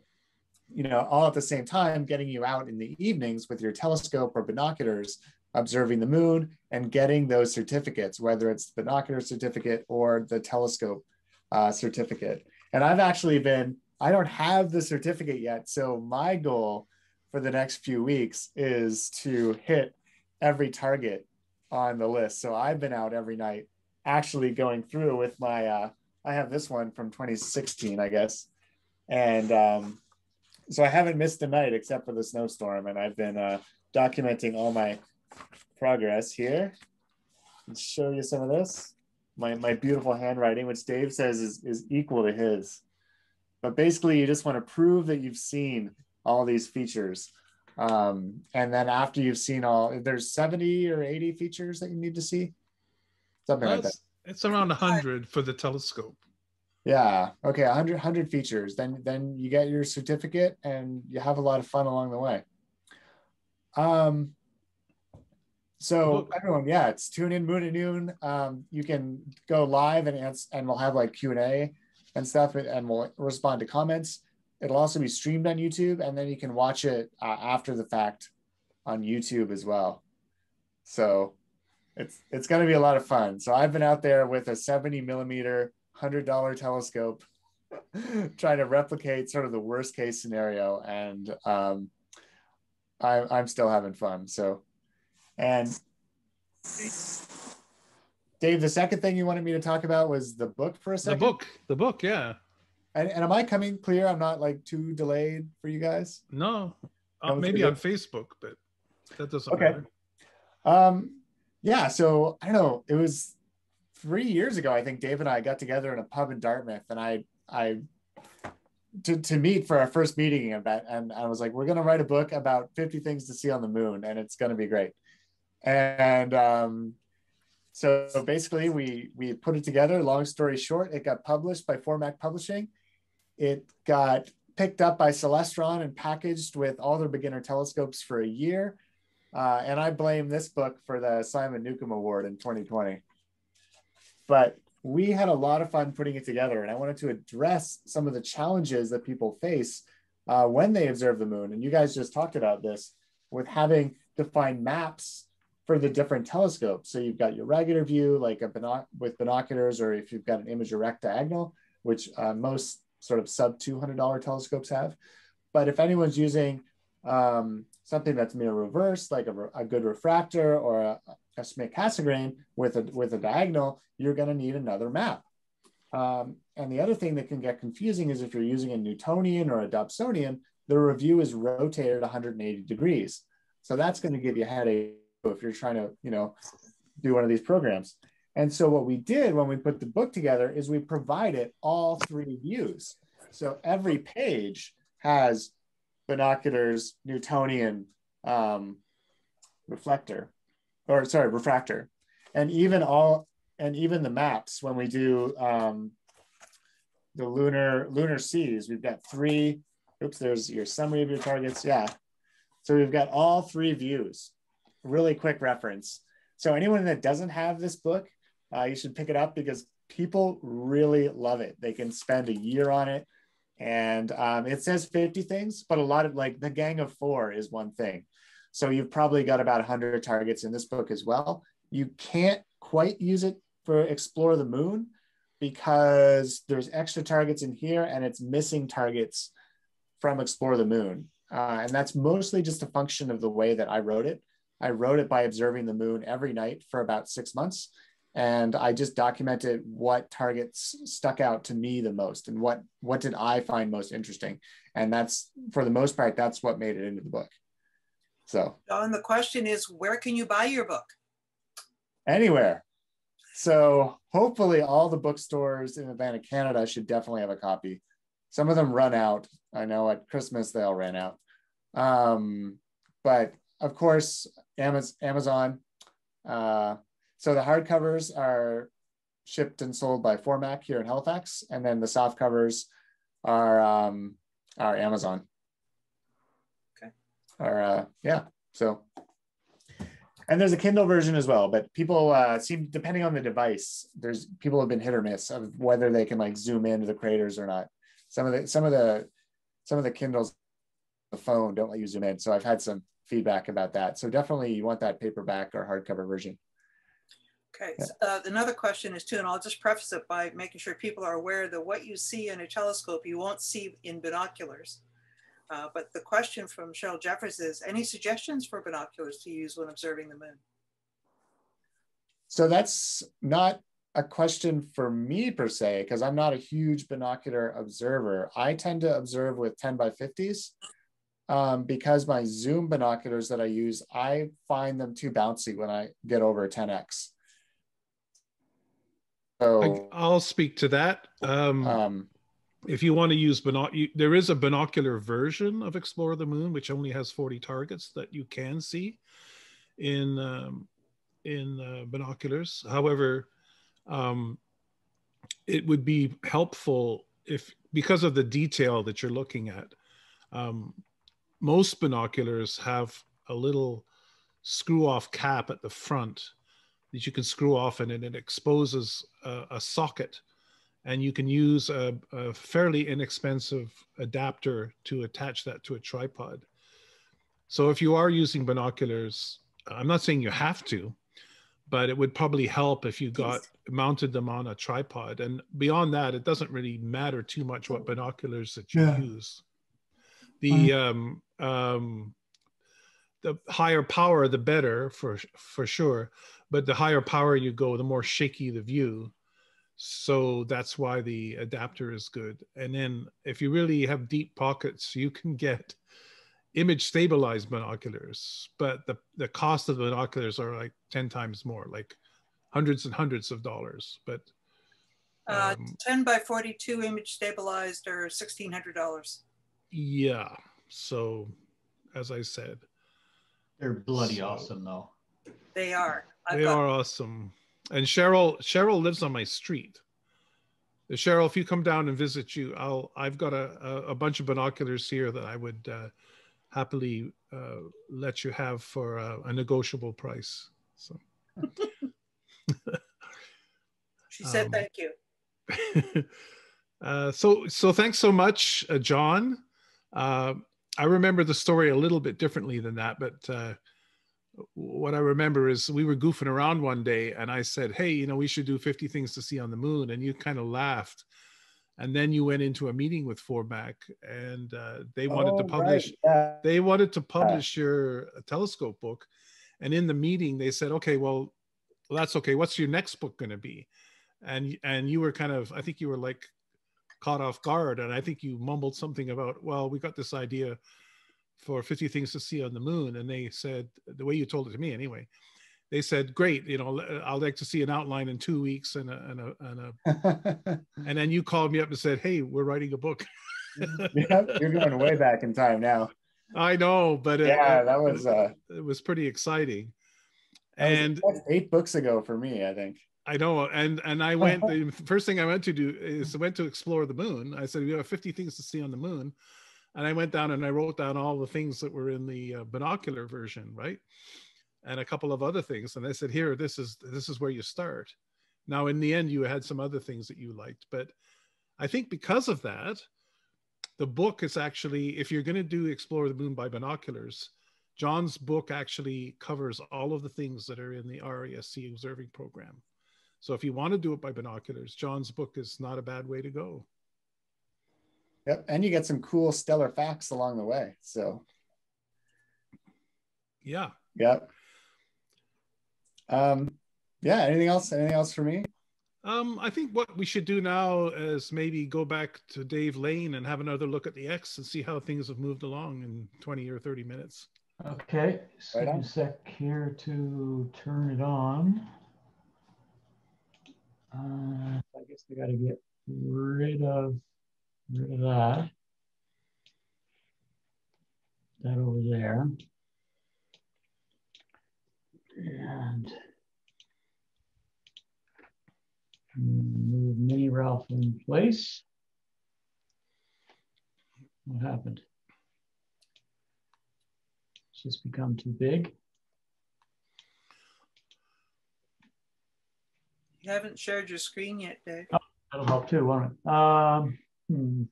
you know, all at the same time, getting you out in the evenings with your telescope or binoculars, observing the moon and getting those certificates, whether it's the binocular certificate or the telescope uh, certificate. And I've actually been, I don't have the certificate yet. So my goal for the next few weeks is to hit every target on the list. So I've been out every night actually going through with my, uh, I have this one from 2016, I guess. And um, so I haven't missed a night except for the snowstorm. And I've been uh, documenting all my progress here. Let's show you some of this. My, my beautiful handwriting, which Dave says is, is equal to his. But basically, you just want to prove that you've seen all these features. Um, and then after you've seen all, there's 70 or 80 features that you need to see. Something like that. It's around 100 for the telescope. Yeah. Okay. 100, 100 features. Then, then you get your certificate and you have a lot of fun along the way. Um, so everyone, yeah, it's tune in moon at noon. Um, you can go live and ans- and we'll have like Q and A and stuff, and we'll respond to comments. It'll also be streamed on YouTube, and then you can watch it uh, after the fact on YouTube as well. So it's it's going to be a lot of fun. So I've been out there with a 70 millimeter, hundred dollar telescope, trying to replicate sort of the worst case scenario, and um, I, I'm still having fun. So, and Dave, the second thing you wanted me to talk about was the book for a second. The book, the book, yeah. And, and am I coming clear? I'm not like too delayed for you guys. No, uh, maybe on Facebook, but that doesn't Okay. matter. Um, yeah, so I don't know. It was three years ago. I think Dave and I got together in a pub in Dartmouth, and I I to to meet for our first meeting event, and I was like, we're gonna write a book about 50 things to see on the moon, and it's gonna be great. And um, so basically, we we put it together. Long story short, it got published by Formac Publishing. It got picked up by Celestron and packaged with all their beginner telescopes for a year. Uh, and I blame this book for the Simon Newcomb Award in 2020. But we had a lot of fun putting it together, and I wanted to address some of the challenges that people face uh, when they observe the moon. And you guys just talked about this with having to find maps for the different telescopes. So you've got your regular view, like a binoc- with binoculars, or if you've got an image erect diagonal, which uh, most sort of sub $200 telescopes have. But if anyone's using um, something that's mirror reverse, like a, a good refractor or a, a Schmidt-Cassegrain with a, with a diagonal, you're going to need another map. Um, and the other thing that can get confusing is if you're using a Newtonian or a Dobsonian, the review is rotated 180 degrees. So that's going to give you a headache if you're trying to, you know, do one of these programs. And so what we did when we put the book together is we provided all three views. So every page has binoculars, Newtonian, um, reflector, or sorry, refractor, and even all and even the maps when we do um, the lunar lunar seas, we've got three. Oops, there's your summary of your targets. Yeah, so we've got all three views. Really quick reference. So anyone that doesn't have this book, uh, you should pick it up because people really love it. They can spend a year on it. And um, it says 50 things, but a lot of like the gang of four is one thing. So you've probably got about 100 targets in this book as well. You can't quite use it for Explore the Moon because there's extra targets in here and it's missing targets from Explore the Moon. Uh, and that's mostly just a function of the way that I wrote it. I wrote it by observing the moon every night for about six months. And I just documented what targets stuck out to me the most and what, what did I find most interesting. And that's, for the most part, that's what made it into the book. So. John, the question is, where can you buy your book? Anywhere. So hopefully all the bookstores in Atlantic Canada should definitely have a copy. Some of them run out. I know at Christmas they all ran out. Um, but of course, Amazon. Uh, so the hardcovers are shipped and sold by Formac here in Halifax, and then the soft covers are um, are Amazon. Okay. Or uh, yeah, so and there's a Kindle version as well. But people uh, seem depending on the device. There's people have been hit or miss of whether they can like zoom into the craters or not. Some of the some of the some of the Kindles, the phone don't let you zoom in. So I've had some feedback about that. So definitely you want that paperback or hardcover version. Okay, yeah. uh, another question is too, and I'll just preface it by making sure people are aware that what you see in a telescope, you won't see in binoculars. Uh, but the question from Cheryl Jeffers is, any suggestions for binoculars to use when observing the moon? So that's not a question for me per se, because I'm not a huge binocular observer. I tend to observe with 10 by 50s um, because my zoom binoculars that I use, I find them too bouncy when I get over 10x. So I'll speak to that. Um, um, if you want to use binoc, there is a binocular version of Explore the Moon, which only has 40 targets that you can see in um, in uh, binoculars. However, um, it would be helpful if because of the detail that you're looking at. Um, most binoculars have a little screw off cap at the front that you can screw off and it exposes a, a socket and you can use a, a, fairly inexpensive adapter to attach that to a tripod. So if you are using binoculars, I'm not saying you have to, but it would probably help if you got mounted them on a tripod. And beyond that, it doesn't really matter too much what binoculars that you yeah. use. The um, um, the higher power, the better for for sure. But the higher power you go, the more shaky the view. So that's why the adapter is good. And then if you really have deep pockets, you can get image stabilized binoculars, but the, the cost of the binoculars are like 10 times more, like hundreds and hundreds of dollars. But uh, um, 10 by 42 image stabilized are $1,600. Yeah. So as I said, they're bloody so, awesome though. They are. I've they got... are awesome. And Cheryl, Cheryl lives on my street. Cheryl, if you come down and visit you, I'll. I've got a a, a bunch of binoculars here that I would uh, happily uh, let you have for a, a negotiable price. So. she said, um, "Thank you." uh, so so thanks so much, uh, John. Uh, I remember the story a little bit differently than that, but uh, what I remember is we were goofing around one day and I said, Hey, you know, we should do 50 things to see on the moon. And you kind of laughed. And then you went into a meeting with Formac and uh, they wanted Oh, to publish, right, yeah. they wanted to publish your telescope book. And in the meeting, they said, okay, well, that's okay. What's your next book going to be? And, and you were kind of, I think you were like caught off guard. And I think you mumbled something about, well, we got this idea for 50 things to see on the moon and they said the way you told it to me anyway they said great you know i'd like to see an outline in two weeks and a and a and, a, and then you called me up and said hey we're writing a book yeah, you're going way back in time now. i know but it, Yeah, that was, uh, it was pretty exciting That was- and that's eight books ago for me, I think. I know, and and I went. the first thing I went to do is I went to explore the moon. I said we have 50 things to see on the moon, and I went down and I wrote down all the things that were in the uh, binocular version, right, and a couple of other things. And I said, here, this is this is where you start. Now, in the end, you had some other things that you liked, but I think because of that, the book is actually, if you're going to do explore the moon by binoculars, John's book actually covers all of the things that are in the RASC observing program. So if you want to do it by binoculars, John's book is not a bad way to go. Yep. And you get some cool stellar facts along the way. So, Yeah. yep. Um, yeah. Anything else? Anything else for me? Um, I think what we should do now is maybe go back to Dave Lane and have another look at the X and see how things have moved along in 20 or 30 minutes. Okay, just Right give me on. a sec here to turn it on. Uh, I guess I gotta get rid of, rid of that. That over there. And move mini Ralph in place. What happened? It's just become too big. You haven't shared your screen yet, Dave. That'll help too, won't it? Um, hmm.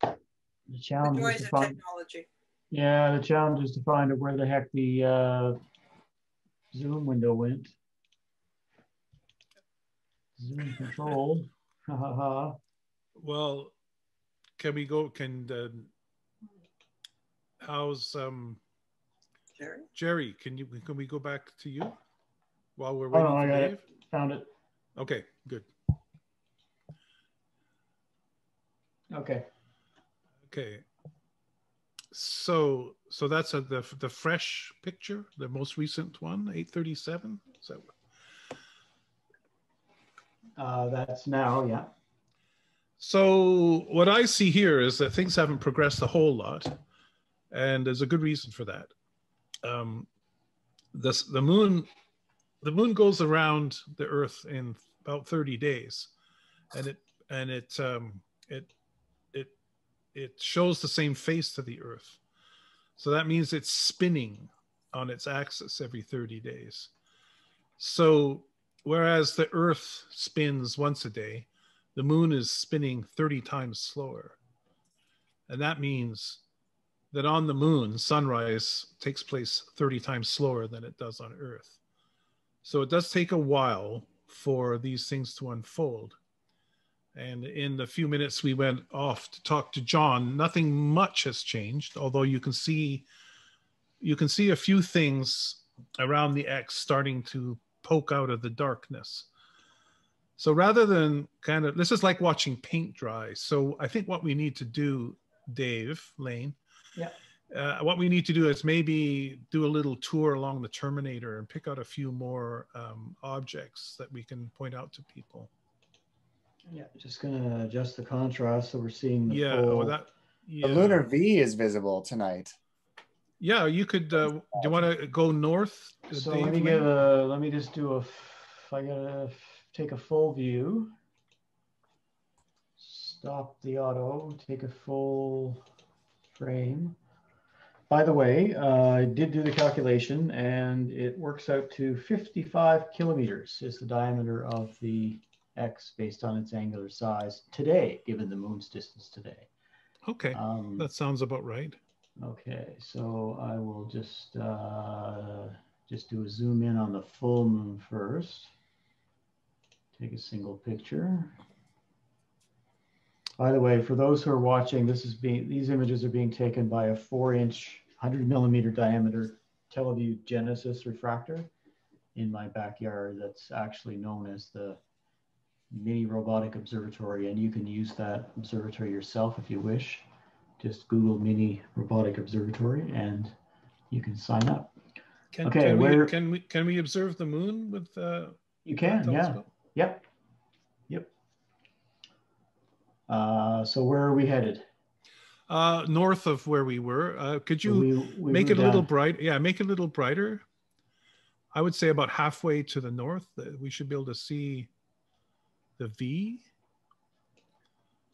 The The challenge is joys to of find, technology. yeah, the challenge is to find out where the heck the uh, Zoom window went. Zoom control. Ha ha ha. Well, can we go? Can uh, how's um Jerry? Jerry? Can you can we go back to you while we're Oh, waiting no, I for got Dave? it. Found it. Okay, good. Okay. Okay. So so that's a, the the fresh picture, the most recent one, 837. So Uh, that's now, yeah. So what I see here is that things haven't progressed a whole lot, and there's a good reason for that. Um, this, the moon, the moon goes around the Earth in about 30 days, and it and it um, it it it shows the same face to the Earth. So that means it's spinning on its axis every 30 days. So whereas the Earth spins once a day, the moon is spinning 30 times slower. And that means that on the moon, sunrise takes place 30 times slower than it does on Earth. So it does take a while for these things to unfold. And in the few minutes we went off to talk to John, nothing much has changed, although you can see you can see a few things around the X starting to poke out of the darkness. So rather than kind of, this is like watching paint dry. So I think what we need to do, Dave Lane, Yeah. uh, what we need to do is maybe do a little tour along the Terminator and pick out a few more um, objects that we can point out to people. Yeah, just gonna adjust the contrast so we're seeing the Yeah, full. well, that. Yeah. The lunar V is visible tonight. Yeah, you could. Uh, do you want to go north? uh, So let me Lane? give a, let me just do a, f- I gotta take a full view. Stop the auto, take a full frame. By the way, uh, I did do the calculation and it works out to 55 kilometers is the diameter of the X based on its angular size today, given the moon's distance today. Okay, Um, that sounds about right. Okay, so I will just, uh, just do a zoom in on the full moon first. Take a single picture. By the way, for those who are watching, this is being, these images are being taken by a four inch, 100 millimeter diameter Televue Genesis refractor in my backyard that's actually known as the mini robotic observatory. And you can use that observatory yourself if you wish. Just Google mini robotic observatory and you can sign up. Can, Okay, can, we, can we can we observe the moon with uh, You can, yeah. Yep. Uh, so where are we headed? uh, north of where we were? Uh, could you We- we make it a little down- bright? Yeah, make it a little brighter. I would say about halfway to the north. That we should be able to see the V.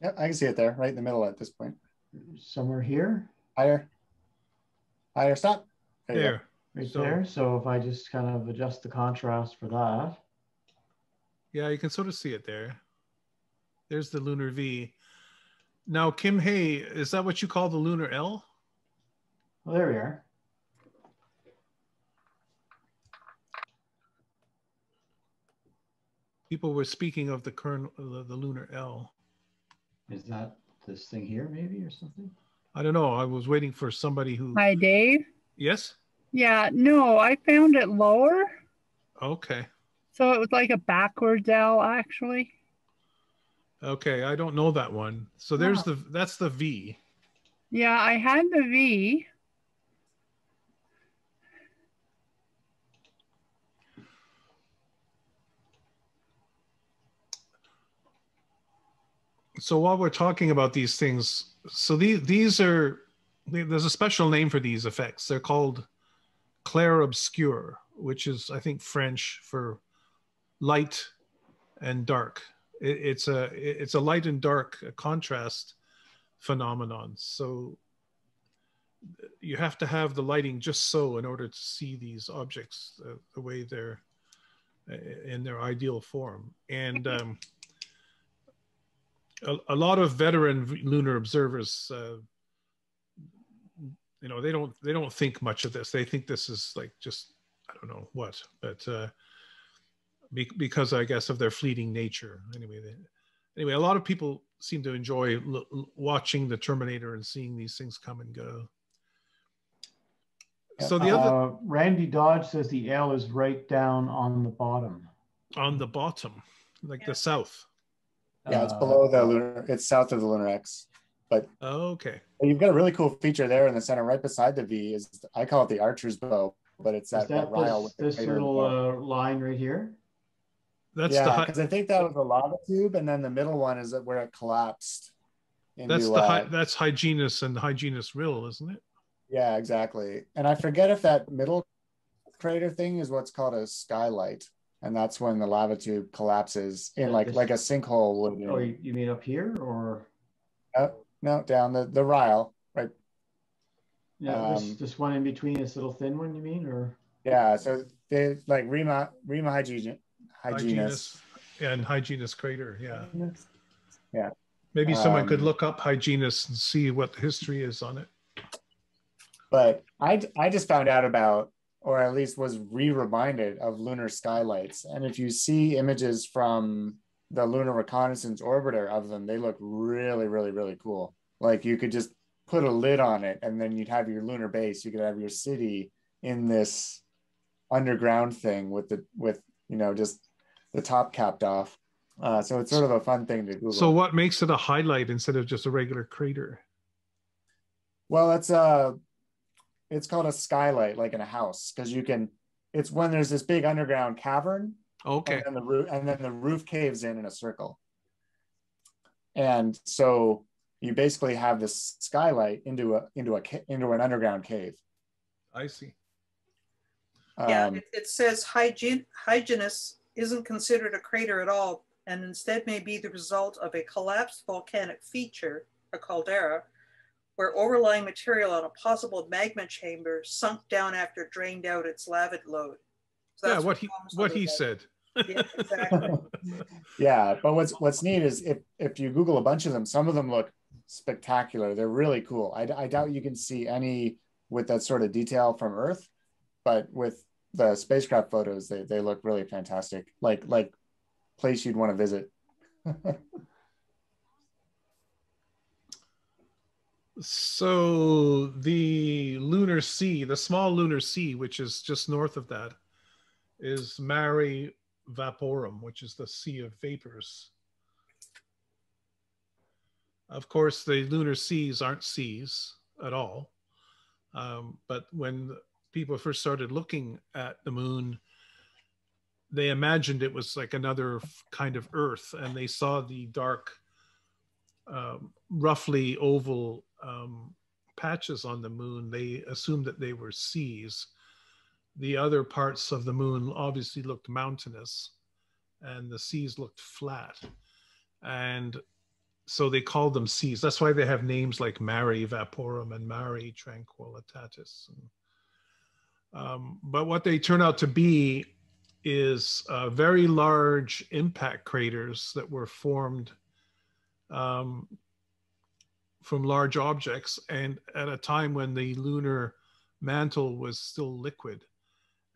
Yeah, I can see it there, right in the middle at this point. Somewhere here, Higher. Higher, stop. you go. There. right So- there. So if I just kind of adjust the contrast for that. Yeah, you can sort of see it there. There's the lunar V. Now, Kim Hay, is that what you call the lunar L? Well, there we are. People were speaking of the current the, the lunar L. Is that this thing here, maybe, or something? I don't know. I was waiting for somebody who. Hi, Dave. Yes. Yeah, no, I found it lower. Okay. So it was like a backwards L, actually. Okay. I don't know that one. So there's Oh. the that's the V. Yeah, I had the V. so while we're talking about these things, so these these are there's a special name for these effects. They're called clair obscur, which is I think French for light and dark. It, it's a it's a light and dark contrast phenomenon. So you have to have the lighting just so in order to see these objects uh, the way they're uh, in their ideal form. And um, a, a lot of veteran lunar observers uh, you know they don't they don't think much of this they think this is like just i don't know what but uh be, because i guess of their fleeting nature anyway they, anyway a lot of people seem to enjoy l- l- watching the terminator and seeing these things come and go so the other Uh, Randy Dodge says the L is right down on the bottom. on the bottom like the south Yeah, it's below the lunar. It's south of the lunar X. But okay you've got a really cool feature there in the center, right beside the V. Is I call it the archer's bow, but it's that, that that rille this, with the this crater in the little uh, line right here? That's the yeah, hi- because I think that was the lava tube, and then the middle one is where it collapsed. Into, that's the uh, that's Hyginus and Hyginus rill isn't it Yeah, exactly. And I forget if that middle crater thing is what's called a skylight, and that's when the lava tube collapses in Yeah, like this- like a sinkhole would. Oh, you, you mean up here or? Uh, no, down the the rille, right? Yeah, this, Um, this one in between, this little thin one, you mean, or? Yeah, so they like Rima Rima Hyginus Hyginus. and Hyginus crater yeah Yeah. maybe someone could Um, look up Hyginus and see what the history is on it But I I just found out about, or at least was re-reminded of lunar skylights. And if you see images from the lunar reconnaissance orbiter of them, they look really, really, really cool. Like you could just put a lid on it, and then you'd have your lunar base. You could have your city in this underground thing with the with you know just the top capped off. Uh, so it's sort of a fun thing to Google. so what makes it a highlight instead of just a regular crater Well, it's a, it's called a skylight, like in a house, because you can. It's when there's this big underground cavern, okay and then the roof, and then the roof caves in in a circle, and so you basically have this skylight into a into a into an underground cave. i see Yeah, Um, it, it says hygiene, hyginus isn't considered a crater at all, and instead may be the result of a collapsed volcanic feature, a caldera, where overlying material on a possible magma chamber sunk down after it drained out its lava load. So yeah that's what he what he that. said Yeah, exactly. yeah, but what's what's neat is if if you Google a bunch of them, some of them look spectacular. They're really cool. I, I doubt you can see any with that sort of detail from Earth, but with the spacecraft photos, they, they look really fantastic. Like like place you'd want to visit. So the lunar sea, the small lunar sea, which is just north of that, is Mare Vaporum, which is the sea of vapors. Of course, the lunar seas aren't seas at all. Um, but when people first started looking at the moon, they imagined it was like another kind of Earth, and they saw the dark, um, roughly oval um, patches on the moon. They assumed that they were seas. The other parts of the moon obviously looked mountainous, and the seas looked flat. And so they called them seas. That's why they have names like Mare Vaporum and Mare Tranquillitatis. Um, but what they turn out to be is uh, very large impact craters that were formed um, from large objects and at a time when the lunar mantle was still liquid.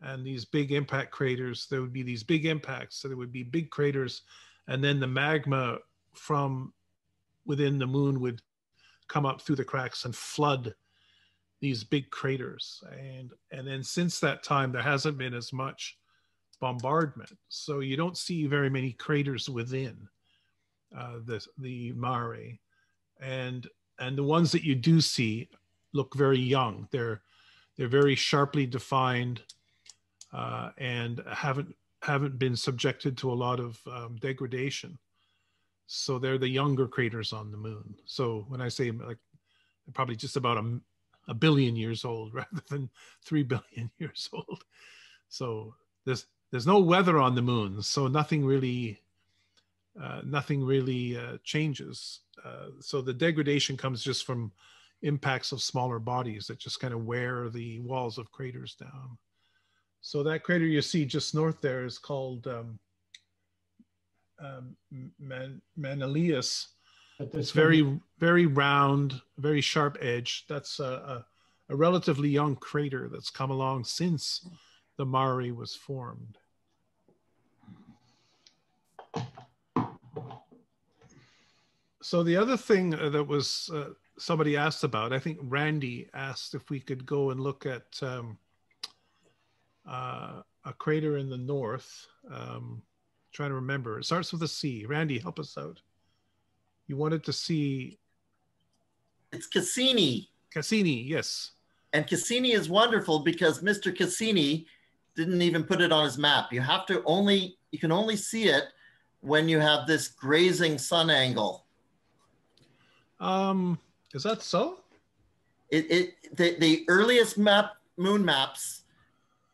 And these big impact craters, there would be these big impacts. So there would be big craters, and then the magma from within the moon would come up through the cracks and flood these big craters. And and then since that time there hasn't been as much bombardment. So you don't see very many craters within uh, the the mare. And and the ones that you do see look very young. They're they're very sharply defined uh, and haven't haven't been subjected to a lot of um, degradation. So they're the younger craters on the moon. So when I say like probably just about a, a billion years old rather than three billion years old. So there's there's no weather on the moon, so nothing really uh, nothing really uh, changes. Uh, so the degradation comes just from impacts of smaller bodies that just kind of wear the walls of craters down. So that crater you see just north there is called um, um, Man- Manilius. It's very, very round, very sharp edge. That's a, a, a, relatively young crater that's come along since the Mare was formed. So the other thing that was uh, somebody asked about, I think Randy asked if we could go and look at um, uh, a crater in the north. Um, trying to remember. It starts with a C. Randy, help us out. You wanted to see. It's Cassini. Cassini, yes. And Cassini is wonderful because Mr. Cassini didn't even put it on his map. You have to only, you can only see it when you have this grazing sun angle. Um, is that so? It, it the, the earliest map moon maps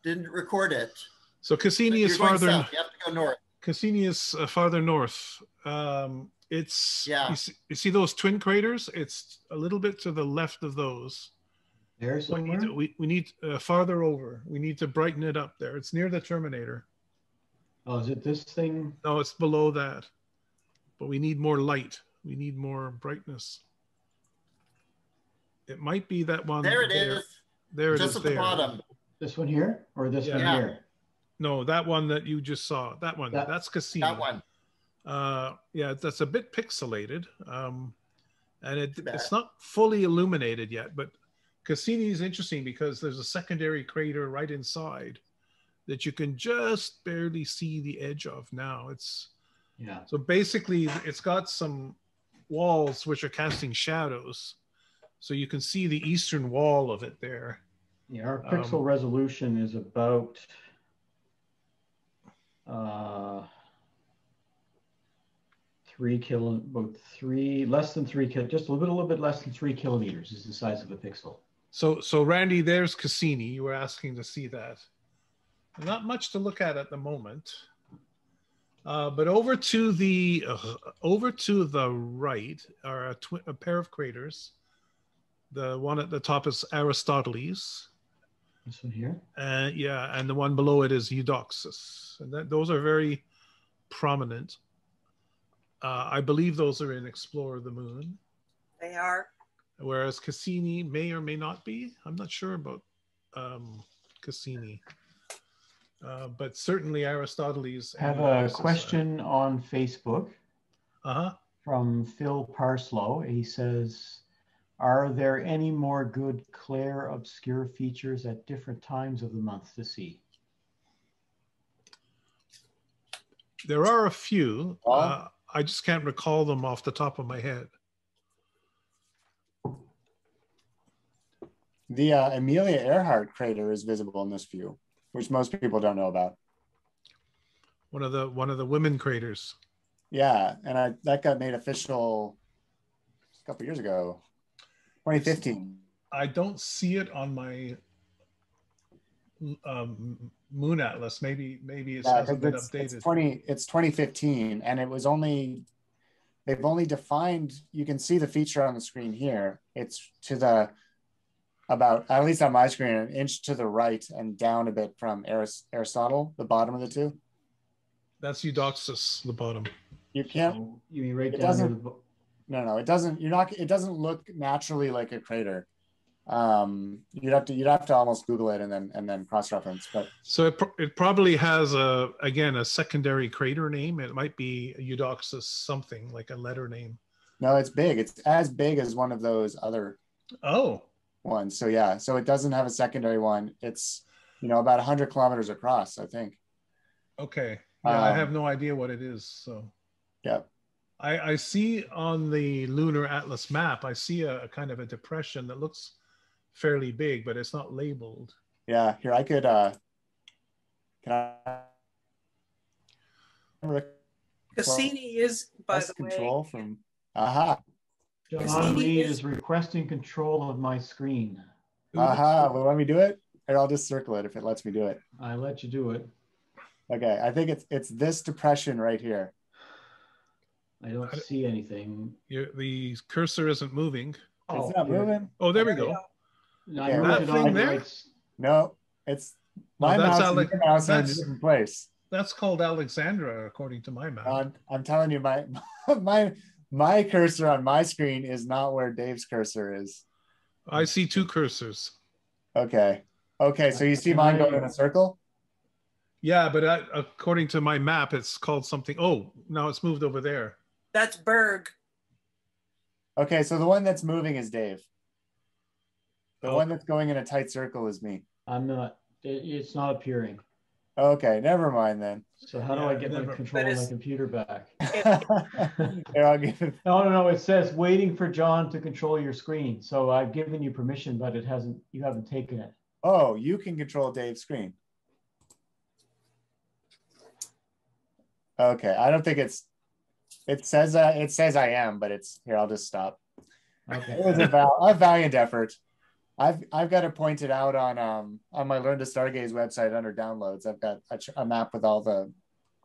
didn't record it. So Cassini is farther. South. You have to go north. Cassini is uh, farther north. Um, it's yeah. You see, you see, those twin craters? It's a little bit to the left of those. There somewhere. We need, to, we, we need uh, farther over. We need to brighten it up there. It's near the Terminator. Oh, is it this thing? No, it's below that. But we need more light. We need more brightness. It might be that one. There it there. is. There it Just is at there. the bottom. This one here or this Yeah. one Yeah. here? No, that one that you just saw. That one. That- that's Cassini. That one. Uh, yeah, that's a bit pixelated, um, and it, it's not fully illuminated yet. But Cassini is interesting because there's a secondary crater right inside that you can just barely see the edge of now. It's Yeah. so basically it's got some walls which are casting shadows, so you can see the eastern wall of it there. Yeah, our pixel Um, resolution is about uh, three kilo, about three, less than three, kil- just a little, bit, a little bit less than three kilometers is the size of a pixel. So, so Randy, there's Cassini. You were asking to see that. Not much to look at at the moment. Uh, but over to the uh, over to the right are a, a pair of craters. The one at the top is Aristoteles, This one here. uh, yeah, and the one below it is Eudoxus, and that, those are very prominent. Uh, I believe those are in Explore the Moon. They are. whereas Cassini may or may not be. I'm not sure about um, Cassini. Uh, but certainly Aristoteles. Have a Narcissus are- question on Facebook Uh-huh. from Phil Parslow. He says, are there any more good clair obscur features at different times of the month to see? There are a few. Uh, I just can't recall them off the top of my head. The uh, Amelia Earhart crater is visible in this view, which most people don't know about. One of the one of the women craters. Yeah, and I, that got made official a couple years ago, 2015. I don't see it on my um, moon atlas. Maybe maybe it Yeah, hasn't been it's, updated. it's 20 it's 2015 and it was only they've only defined you can see the feature on the screen here it's to the about at least on my screen an inch to the right and down a bit from Aris- aristotle the bottom of the two That's Eudoxus, the bottom. you can't So you mean right it down doesn't the, bo- no no it doesn't you're not it doesn't look naturally like a crater um you'd have to you'd have to almost google it and then and then cross reference but So it, it probably has a again a secondary crater name. It might be Eudoxus something like a letter name. no it's big it's as big as one of those other Oh, ones. So yeah, so it doesn't have a secondary one. It's you know about 100 kilometers across, I think. okay. Yeah, I Um, have no idea what it is. So Yeah. I, I see on the lunar atlas map, I see a, a kind of a depression that looks fairly big, but it's not labeled. Yeah, here I could uh can I Cassini is, by Press the way, control from aha. John Cassini Read is- is requesting control of my screen. Aha. Will let me do it? Here, I'll just circle it if it lets me do it. I let you do it. Okay, I think it's it's this depression right here. I don't see anything. Your, the cursor isn't moving. Oh, it's not moving. Oh, there we go. No, Okay, I that thing on, there? it's- No, it's No, my that's mouse, Alec- and mouse are in a that's- different place. That's called Alexander, according to my map. I'm, I'm telling you, my my my cursor on my screen is not where Dave's cursor is. I see two cursors. Okay. Okay, so you see mine going in a circle? Yeah, but I, according to my map, it's called something. Oh, now it's moved over there. that's Bürg. Okay, so the one that's moving is Dave. The Oh. one that's going in a tight circle is me. I'm not, it, it's not appearing. Okay, never mind then. So how do I Yeah, get my control of my computer back? Here, I'll give it. No, no, no, it says waiting for John to control your screen. So I've given you permission, but it hasn't, you haven't taken it. Oh, you can control Dave's screen. Okay, I don't think it's. It says uh, it says I am, but it's here. I'll just stop. Okay. It was a, val- a valiant effort. I've I've got it pointed out on um on my Learn to Stargaze website under downloads. I've got a, a map with all the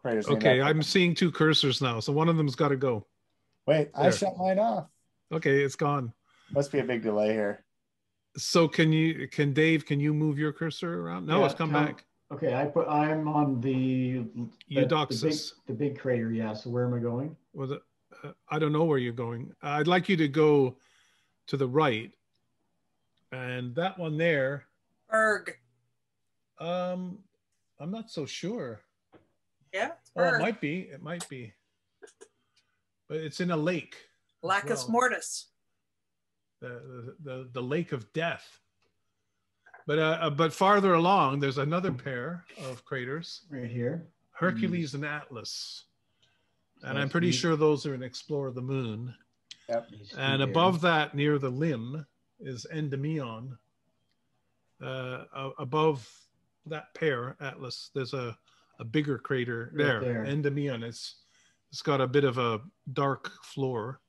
craters. Okay, I'm seeing two cursors now. So one of them's got to go. Wait, I shut mine off. Okay, it's gone. Must be a big delay here. So can you, can Dave, can you move your cursor around? No, Yeah, it's come come- back. Okay, I put, I'm on the. the- the big- Eudoxus. The big crater, yeah. So where am I going? Well, it, uh, I don't know where you're going. I'd like you to go to the right. And that one there, Bürg. um, I'm not so sure. Yeah, it's Well, it might be. It might be. But it's in a lake. Lacus well. Mortis. the, the, the, the lake of death. But uh, uh, but farther along, there's another pair of craters, Right here. Hercules and Atlas, So and I'm pretty me. sure those are in Explore the Moon. These two And above that, near the limb, is Endymion. Uh, a- above that pair, Atlas, there's a, a bigger crater Right there, there. Endymion. It's it's got a bit of a dark floor.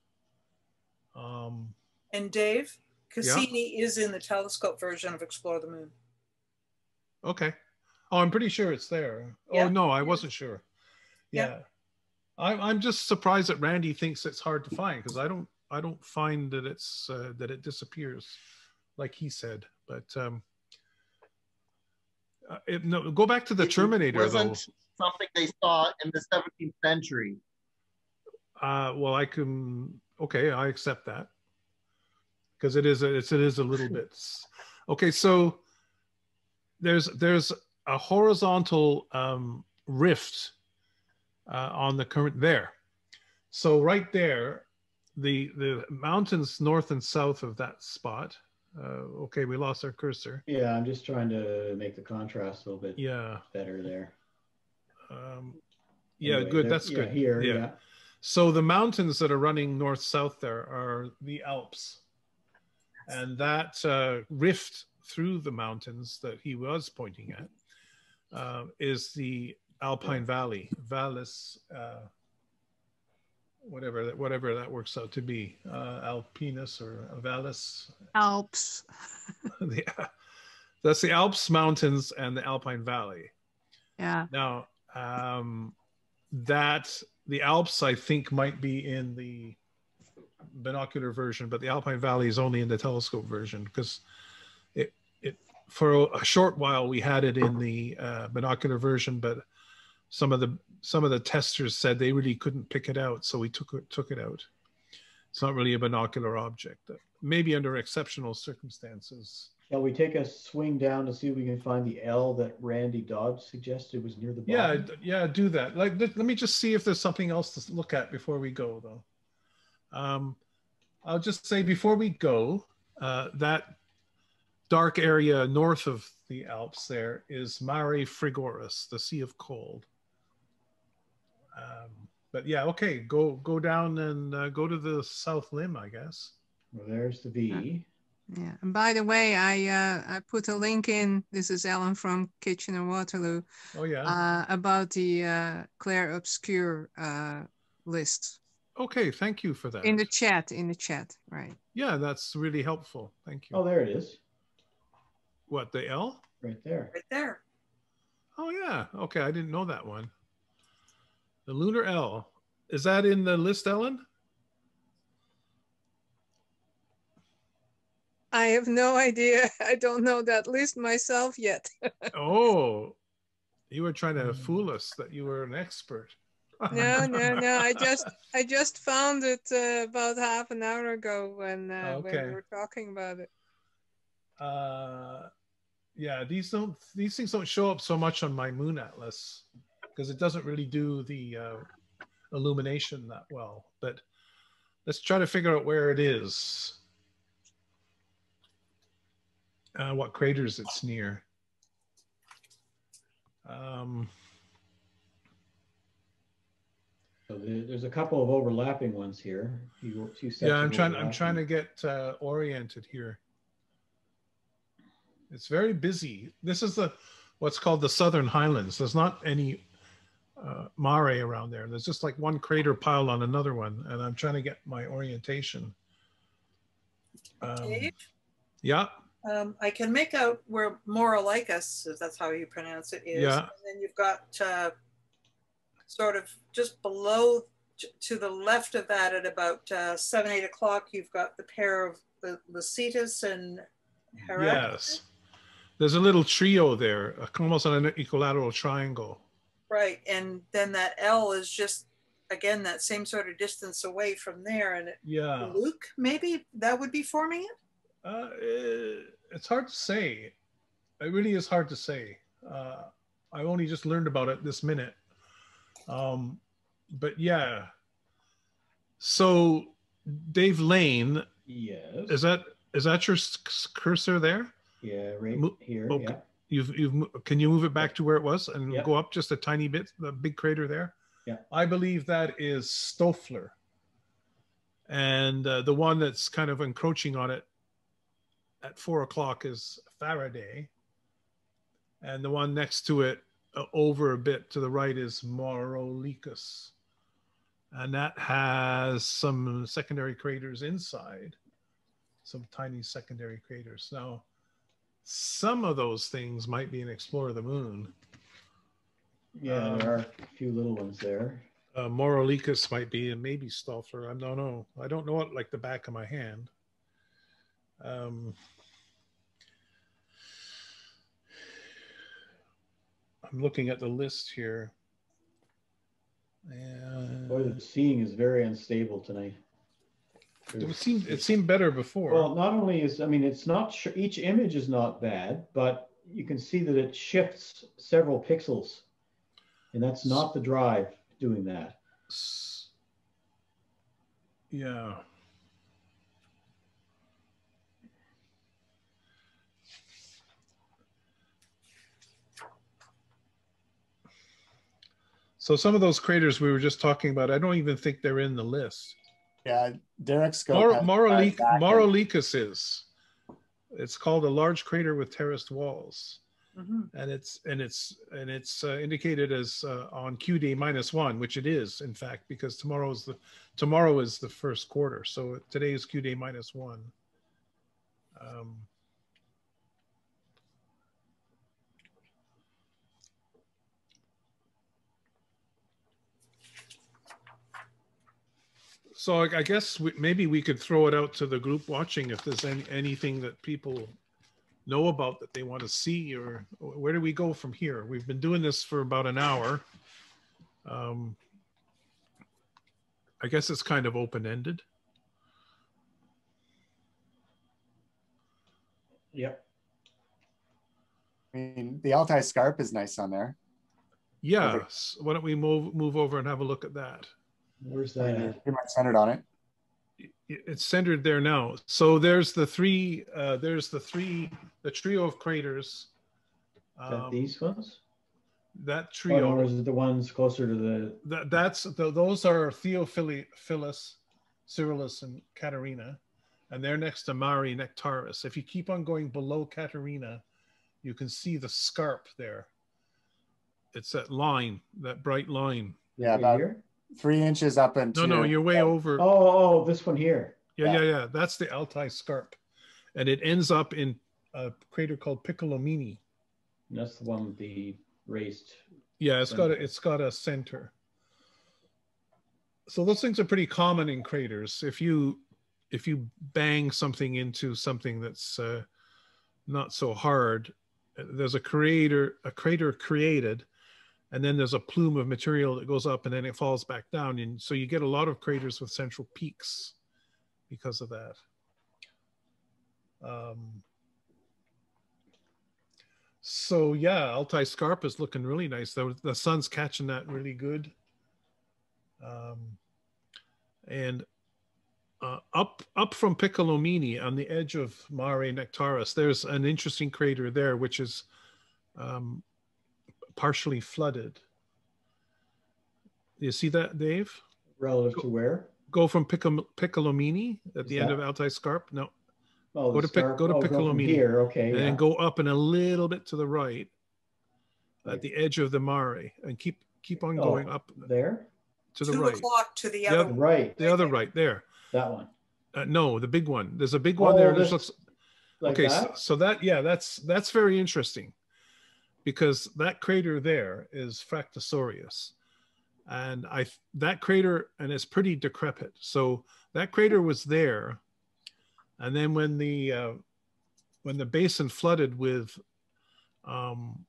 Um, And Dave, Cassini is in the telescope version of Explore the Moon. Okay. Oh, I'm pretty sure it's there. Yeah. Oh no, I wasn't sure. Yeah. Yeah. I'm I'm just surprised that Randy thinks it's hard to find because I don't I don't find that it's uh, that it disappears like he said. But um uh, it, no, go back to the It Terminator wasn't something they saw in the 17th century. Uh, well, I can. Okay, I accept that. because it is a, it's, it is a little bit. Okay, so there's there's a horizontal um, rift uh, on the current there. So right there, the the mountains north and south of that spot. Uh, okay, we lost our cursor. Yeah, I'm just trying to make the contrast a little bit Yeah. better there. Um, yeah, Anyway, good. That's yeah, good. here, yeah. So the mountains that are running north south there are the Alps, and that uh, rift through the mountains that he was pointing at uh, is the Alpine Valley, Vallis, uh, whatever that whatever that works out to be, uh, Alpinus or Vallis. Alps. the, that's the Alps mountains and the Alpine Valley. Yeah. Now, um, that the Alps, I think, might be in the binocular version, but the Alpine Valley is only in the telescope version because it it for a short while we had it in the uh, binocular version, but some of the some of the testers said they really couldn't pick it out, so we took it took it out. It's not really a binocular object. Maybe under exceptional circumstances. Shall we take a swing down to see if we can find the L that Randy Dodge suggested was near the Yeah, bottom? d- yeah, do that. Like, let, let me just see if there's something else to look at before we go, though. Um, I'll just say before we go, uh, that dark area north of the Alps there is Mare Frigoris, the Sea of Cold. Um, but yeah, okay, go go down and uh, go to the south limb, I guess. Well, there's the V. Yeah. And by the way, I uh, I put a link in. This is Ellen from Kitchener Waterloo. Oh yeah. Uh, about the uh, Clair Obscur uh, list okay, thank you for that. in the chat. In the chat, right? yeah, that's really helpful. Thank you. Oh, there it is, What the L? right there. Right there. Oh yeah. Okay, I didn't know that one. The lunar L. Is that in the list, Ellen? I have no idea. I don't know that list myself yet. Oh, you were trying to fool us that you were an expert. no, no, no. I just I just found it uh, about half an hour ago when uh, when we were talking about it. Uh, yeah, these don't these things don't show up so much on my moon atlas because it doesn't really do the uh, illumination that well. But let's try to figure out where it is. Uh, what craters it's near. Um, So there's a couple of overlapping ones here. Few, few sets yeah, I'm trying. I'm trying to get uh, oriented here. It's very busy. This is the what's called the Southern Highlands. There's not any uh, mare around there. There's just like one crater piled on another one, and I'm trying to get my orientation. Um, Dave, yeah, um, I can make out where Maurolicus, if that's how you pronounce it, is. Yeah. And then you've got uh, sort of just below to the left of that at about uh, seven, eight o'clock, you've got the pair of the Licetus and Heraclitus. yes. There's a little trio there, almost on an equilateral triangle. Right. And then that L is just, again, that same sort of distance away from there. And it, Yeah. Luke, maybe that would be forming it? Uh, eh, it's hard to say. It really is hard to say. Uh, I only just learned about it this minute. Um, but yeah. So, Dave Lane, Yes. is that is that your s- s- cursor there? Yeah, right Mo- here. okay. Yeah. You've you've can you move it back to where it was and Yep. go up just a tiny bit, the big crater there? Yeah. I believe that is Stöfler. And uh, the one that's kind of encroaching on it at four o'clock is Faraday. And the one next to it, uh, over a bit to the right, is Maurolicus. And that has some secondary craters inside, some tiny secondary craters. Now, some of those things might be an Explore the Moon. Yeah, Um, there are a few little ones there. Uh, Maurolicus might be, and maybe Stöfler. I don't know. I don't know it like the back of my hand. Um, I'm looking at the list here. Boy, And the seeing is very unstable tonight. It seemed it seemed better before. Well, not only is, I mean, it's not, sh- each image is not bad, but you can see that it shifts several pixels. And that's not the drive doing that. Yeah. So some of those craters we were just talking about, I don't even think they're in the list. Yeah, Derek Scope. Mor- has Morolic- back and- Maurolicus is. It's called a large crater with terraced walls, Mhm. and it's and it's and it's uh, indicated as uh, on QD minus one, which it is in fact because tomorrow is the tomorrow is the first quarter, so today is QD minus one. Um, So I, I guess we, maybe we could throw it out to the group watching if there's any, anything that people know about that they want to see, or where do we go from here? We've been doing this for about an hour. Um, I guess it's kind of open ended. Yep. I mean, the Altai Scarp is nice on there. Yes. Why don't we move move over and have a look at that? Where's that mean. Pretty much centered on it. It- It's centered there now. So there's the three. Uh, there's the three. The trio of craters. Is that Um, these ones? that trio. Or is it the ones closer to the, That, that's th those are Theophilus, Cyrillus, and Catharina, and they're next to Mare Nectaris. If you keep on going below Catharina, you can see the scarp there. It's that line, that bright line. Yeah, right about here? Three inches up into. No, no, you're way over. Oh, oh, this one here. Yeah, yeah, yeah. That's the Altai scarp, and it ends up in a crater called Piccolomini. That's the one with the raised. Yeah, it's got a, it's got a center. So those things are pretty common in craters. If you if you bang something into something that's uh, not so hard, uh, there's a crater a crater created, and then there's a plume of material that goes up and then it falls back down, and so you get a lot of craters with central peaks because of that. Um, so yeah, Altai Scarp is looking really nice. though. the sun's catching that really good. Um, and uh, up up from Piccolomini on the edge of Mare Nectaris, there's an interesting crater there, which is um, partially flooded. Do you see that, Dave? Relative to where? Go from Piccol- Piccolomini at the Is end of Altai Scarp. No, Oh, go to pick, scarp- go to oh, from Piccolomini Here, okay. and yeah. then go up and a little bit to the right at the edge of the Mare and keep keep on Oh, going up There? to the Two right. o'clock to the The other. other- Right, The other right there. that one. Uh, no, the big one. There's a big one Oh, there. This this- looks Like okay. So, so that yeah, that's that's very interesting because that crater there is Fracastorius, and I that crater and it's pretty decrepit. So that crater was there, and then when the uh, when the basin flooded with um,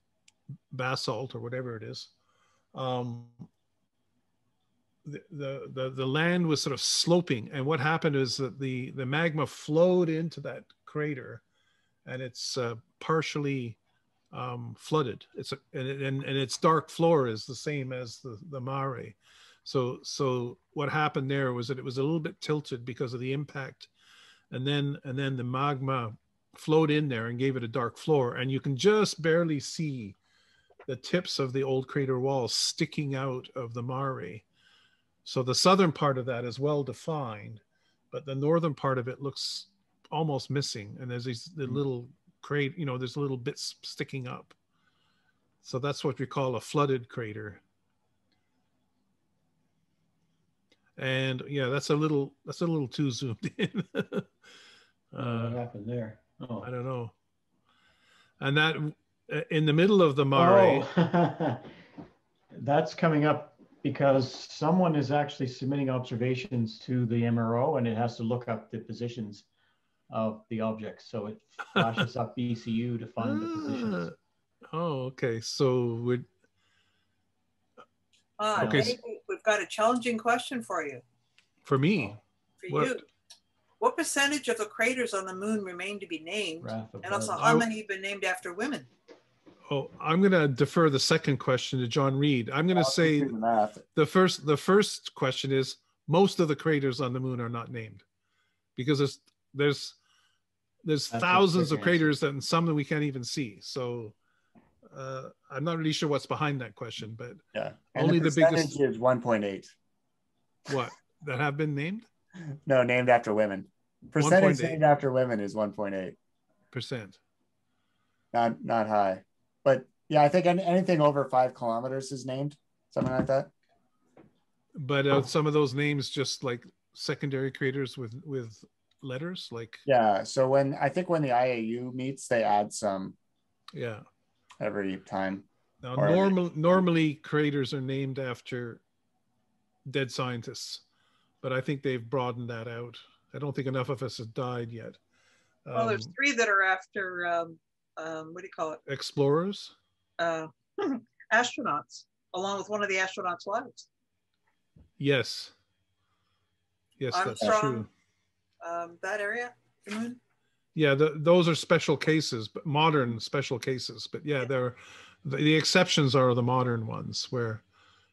basalt or whatever it is, um, the, the the the land was sort of sloping, and what happened is that the the magma flowed into that crater, and it's uh, partially um, flooded. It's a, and, it- and and its dark floor is the same as the the mare. So so what happened there was that it was a little bit tilted because of the impact, and then and then the magma flowed in there and gave it a dark floor, and you can just barely see the tips of the old crater walls sticking out of the mare. So the southern part of that is well defined, but the northern part of it looks almost missing. And there's these the little crate, you know, there's little bits sticking up. So that's what we call a flooded crater. And yeah, that's a little that's a little too zoomed in. Uh, uh, what happened there? Oh. I don't know. And that uh, in the middle of the mare, Oh, that's coming up because someone is actually submitting observations to the MRO and it has to look up the positions of the objects. So it flashes up BCU to find the positions. Ah, oh, okay. So we're Ah, Okay. Dave, we've got a challenging question for you. for me. For What? you. What percentage of the craters on the moon remain to be named? And also, God. how many have been named after women? Oh, I'm going to defer the second question to John Read. I'm going to say the the first the first question is most of the craters on the moon are not named because there's there's there's That's thousands of craters that and some that we can't even see. So uh, I'm not really sure what's behind that question, but Yeah. And only the, the, biggest is 1.8. what that have been named No, named after women. Percentage 1.8. named after women is 1.8. percent. Not not high. But yeah, I think anything over five kilometers is named, something like that. But uh, some of those names just like secondary craters with with letters, like Yeah. So when I think when the IAU meets, they add some yeah. every time. Now, Or every- normal, normally craters are named after dead scientists, but I think they've broadened that out. I don't think enough of us have died yet. Well, there's Um, three that are after, um, um, what do you call it? explorers. Uh, astronauts, along with one of the astronauts' wives. Yes. Yes, that's true. Armstrong, um, that area, the moon. Yeah, the, those are special cases, but modern special cases. But yeah, they're the, the exceptions are the modern ones where,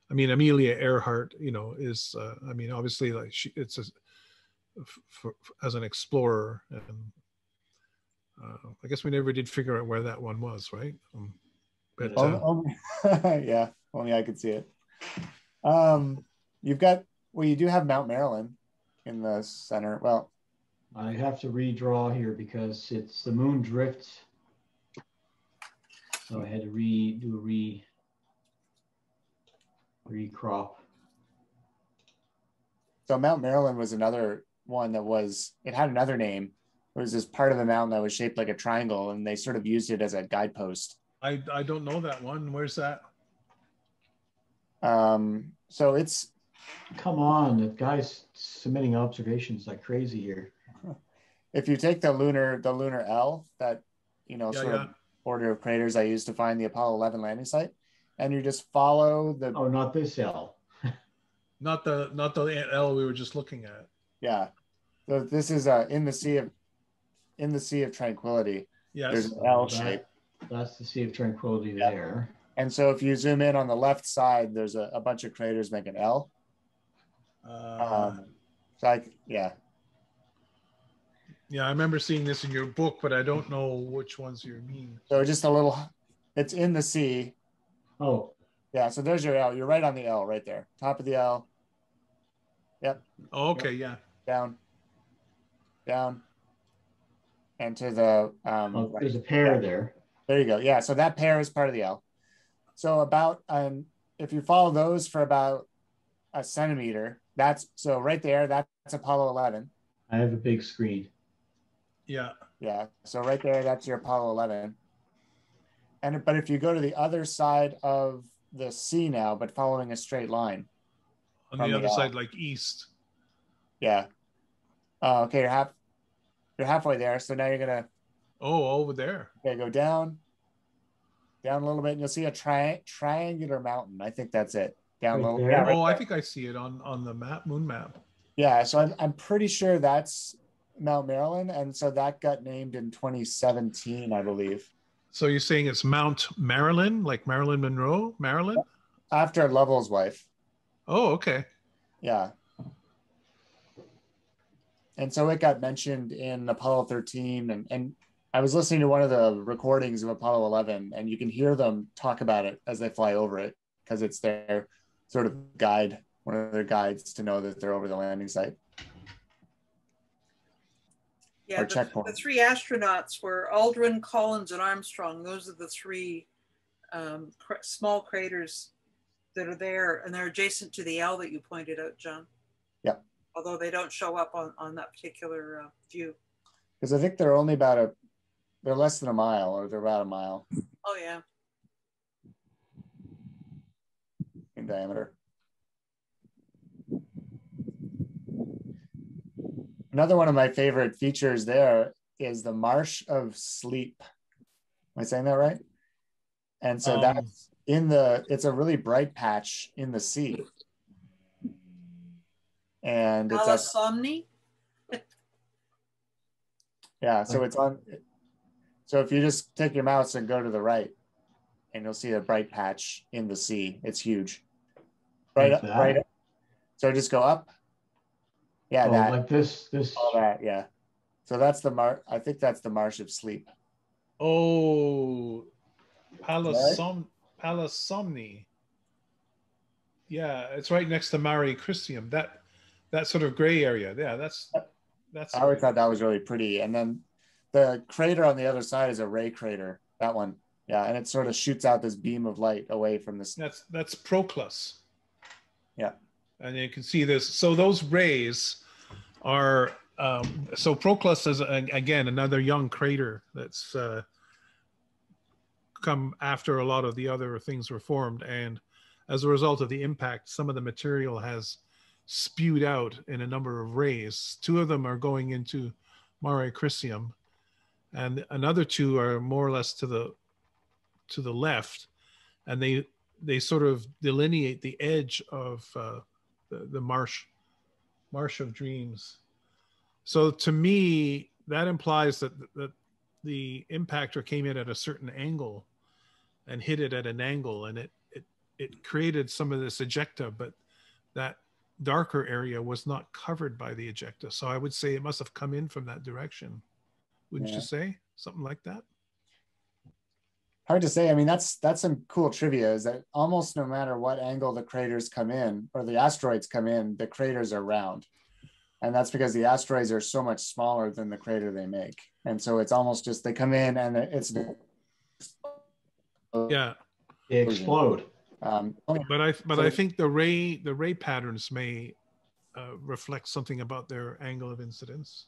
I mean, Amelia Earhart, you know, is uh, I mean, obviously, like she, it's a, f- for, as an explorer, and uh, I guess we never did figure out where that one was, right? Um, but Only, uh, only- yeah, only I could see it. Um, you've got well, you do have Mount Marilyn in the center. Well, I have to redraw here because it's the moon drifts. So I had to redo a re recrop. so Mount Marilyn was another one that was it had another name. It was this part of the mountain that was shaped like a triangle, and they sort of used it as a guidepost. I I don't know that one. Where's that? Um, so it's Come on, the guy's submitting observations like crazy here. If you take the lunar the lunar L, that you know Yeah, sort yeah. of order of craters I used to find the Apollo 11 landing site, and you just follow the Oh, not this L. Not the not the L we were just looking at. yeah. So this is uh in the sea of in the sea of tranquility. Yes. There's an L That- shape. That's the Sea of Tranquility there. And so if you zoom in on the left side, there's a, a bunch of craters make an L. Uh, Um, so I, yeah, yeah, I remember seeing this in your book, but I don't know which ones you mean. so just a little, it's in the sea. Oh, Yeah, so there's your L. You're right on the L right there. Top of the L. Yep, Oh, okay, yeah. down, down, and to the, um, oh, right. there's a pair there. There you go. Yeah. So that pair is part of the L. So about um, if you follow those for about a centimeter, that's so right there. That's Apollo 11. I have a big screen. Yeah. Yeah. So right there, that's your Apollo 11. And but if you go to the other side of the sea now, but following a straight line, On the the other L. side, like east. yeah. Oh, okay. You're half. You're halfway there. So now you're gonna Oh, over there. okay, go down, down a little bit, and you'll see a tri- triangular mountain. I think that's it. Down Right a little. there? Yeah, right oh, I think I see it on on the map, moon map. Yeah, so I'm, I'm pretty sure that's Mount Marilyn. And so that got named in 2017, I believe, So you're saying it's Mount Marilyn, like Marilyn Monroe, Maryland? after Lovell's wife. Oh, okay. Yeah. And so it got mentioned in Apollo 13. And, and I was listening to one of the recordings of Apollo 11, and you can hear them talk about it as they fly over it because it's their sort of guide, one of their guides to know that they're over the landing site. Yeah, Or the, checkpoint. the three astronauts were Aldrin, Collins, and Armstrong. Those are the three um, cr- small craters that are there, and they're adjacent to the L that you pointed out, John. Yep. Although they don't show up on, on that particular uh, view. Because I think they're only about a, they're less than a mile or they're about a mile Oh yeah. in diameter. Another one of my favorite features there is the Marsh of Sleep. Am I saying that right? And so Um, that's in the, it's a really bright patch in the sea. And it's at, Palus Somni. Yeah, so it's on. So if you just take your mouse and go to the right, and you'll see a bright patch in the sea. It's huge. Right up, right up. So just go up. Yeah, Oh, that. like this, this. All that, yeah. So that's the mar. I think that's the Marsh of Sleep. Oh, Palasom Palus Somni. Yeah, it's right next to Mare Crisium. That that sort of gray area. Yeah, that's that's I always thought that was really pretty. And then the crater on the other side is a ray crater. That one, yeah, and it sort of shoots out this beam of light away from this. that's that's Proclus. Yeah. And you can see this. So those rays are um, so Proclus is again another young crater that's uh, come after a lot of the other things were formed, and as a result of the impact, some of the material has spewed out in a number of rays. Two of them are going into Mare Crisium, and another two are more or less to the to the left, and they they sort of delineate the edge of uh, the, the marsh marsh of dreams. So to me, that implies that that the impactor came in at a certain angle and hit it at an angle, and it it it created some of this ejecta, but that darker area was not covered by the ejecta. So I would say it must have come in from that direction. Wouldn't Yeah. you say something like that? Hard to say. I mean, that's that's some cool trivia. Is that almost no matter what angle the craters come in or the asteroids come in, the craters are round, and that's because the asteroids are so much smaller than the crater they make, and so it's almost just they come in and it's Yeah. They explode. Um, but I but I think the ray the ray patterns may uh, reflect something about their angle of incidence.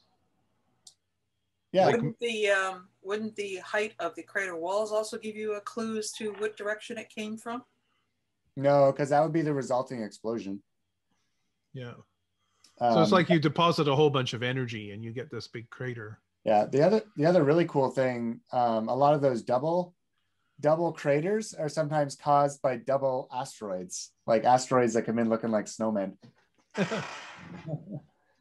Yeah. Wouldn't the um, wouldn't the height of the crater walls also give you a clue as to what direction it came from? no, because that would be the resulting explosion. Yeah. so it's Um, like you deposit a whole bunch of energy and you get this big crater. Yeah, the other the other really cool thing, um, a lot of those double double craters are sometimes caused by double asteroids, like asteroids that come in looking like snowmen.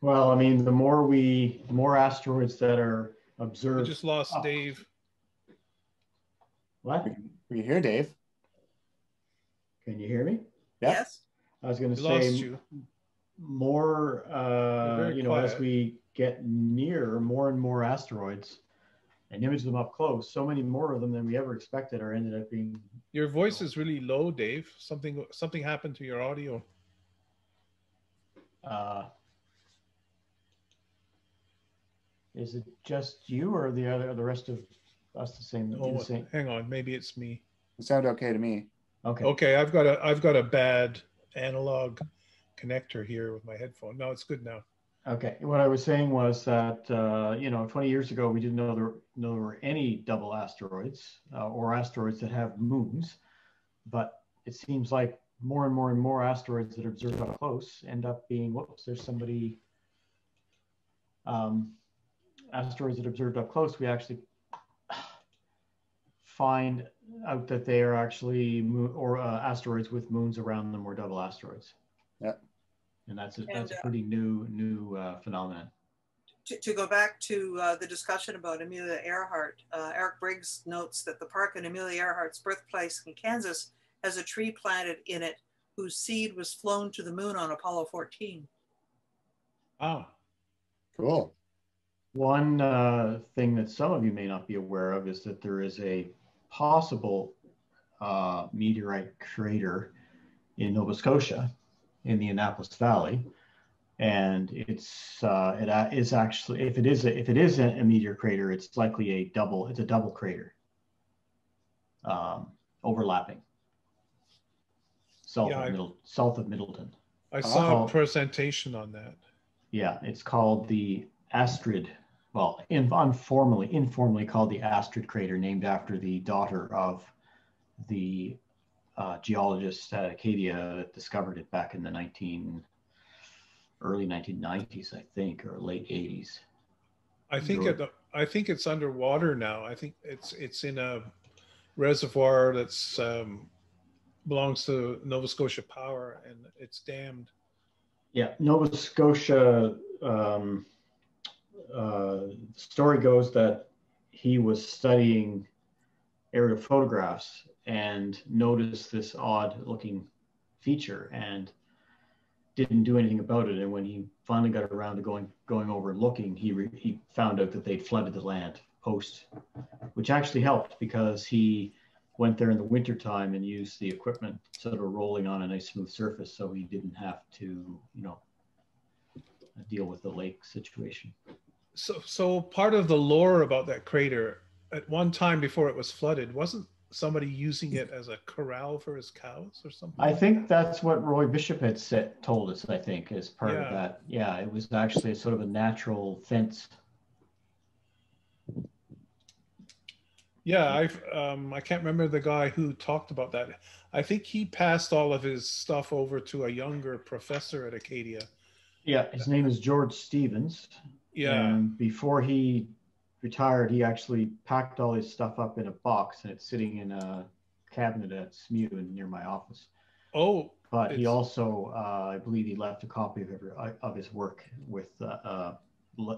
Well, I mean, the more we, the more asteroids that are We observed. just lost up. Dave. What? We hear Dave. Can you hear me? Yes. I was going to We lost say you. more, uh, you know, as we get near more and more asteroids and image them up close, so many more of them than we ever expected are ended up being. Your voice is really low, Dave. Something something happened to your audio. Uh, is it just you or the other, the rest of us the same? Oh, the same? hang on, maybe it's me. It sounded okay to me. Okay. Okay, I've got a I've got a bad analog connector here with my headphone. No, it's good now. Okay, what I was saying was that uh, you know, 20 years ago, we didn't know there, know there were any double asteroids uh, or asteroids that have moons, but it seems like more and more and more asteroids that are observed up close end up being. Whoops, there's somebody. Um, asteroids that are observed up close, we actually find out that they are actually mo- or uh, asteroids with moons around them or double asteroids. Yeah. And that's a, And, that's a uh, pretty new new uh, phenomenon. To, to go back to uh, the discussion about Amelia Earhart, uh, Eric Briggs notes that the park in Amelia Earhart's birthplace in Kansas has a tree planted in it whose seed was flown to the moon on Apollo 14. Ah, Cool. One uh, thing that some of you may not be aware of is that there is a possible uh, meteorite crater in Nova Scotia in the Annapolis Valley. And it's uh, it a- is actually if it is a, if it is a, a meteor crater, it's likely a double it's a double crater um, overlapping south Yeah, of I- Middle south of Middleton. I saw a presentation on that. Yeah, it's called the Astrid, well, in, informally, informally called the Astrid crater, named after the daughter of the uh, geologist at Acadia that discovered it back in the 19, early 1990s, I think, or late 80s. I think Sure. it, I think it's underwater now. I think it's it's in a reservoir that's um, belongs to Nova Scotia Power and it's dammed. Yeah, Nova Scotia um, uh, the story goes that he was studying aerial photographs and noticed this odd looking feature and didn't do anything about it. And when he finally got around to going going over and looking, he re, he found out that they'd flooded the land post, which actually helped because he went there in the wintertime and used the equipment sort of rolling on a nice smooth surface, so he didn't have to you know deal with the lake situation. So, so part of the lore about that crater, at one time before it was flooded, wasn't somebody using it as a corral for his cows or something? I think that's what Roy Bishop had said, told us. I think as part Yeah. of that. Yeah, it was actually sort of a natural fence. Yeah, I've um, I can't remember the guy who talked about that. I think he passed all of his stuff over to a younger professor at Acadia. Yeah, his name is George Stevens. Yeah. And before he retired, he actually packed all his stuff up in a box, and it's sitting in a cabinet at SMU near my office. Oh, But he also, uh, I believe, he left a copy of every, of his work with uh, uh,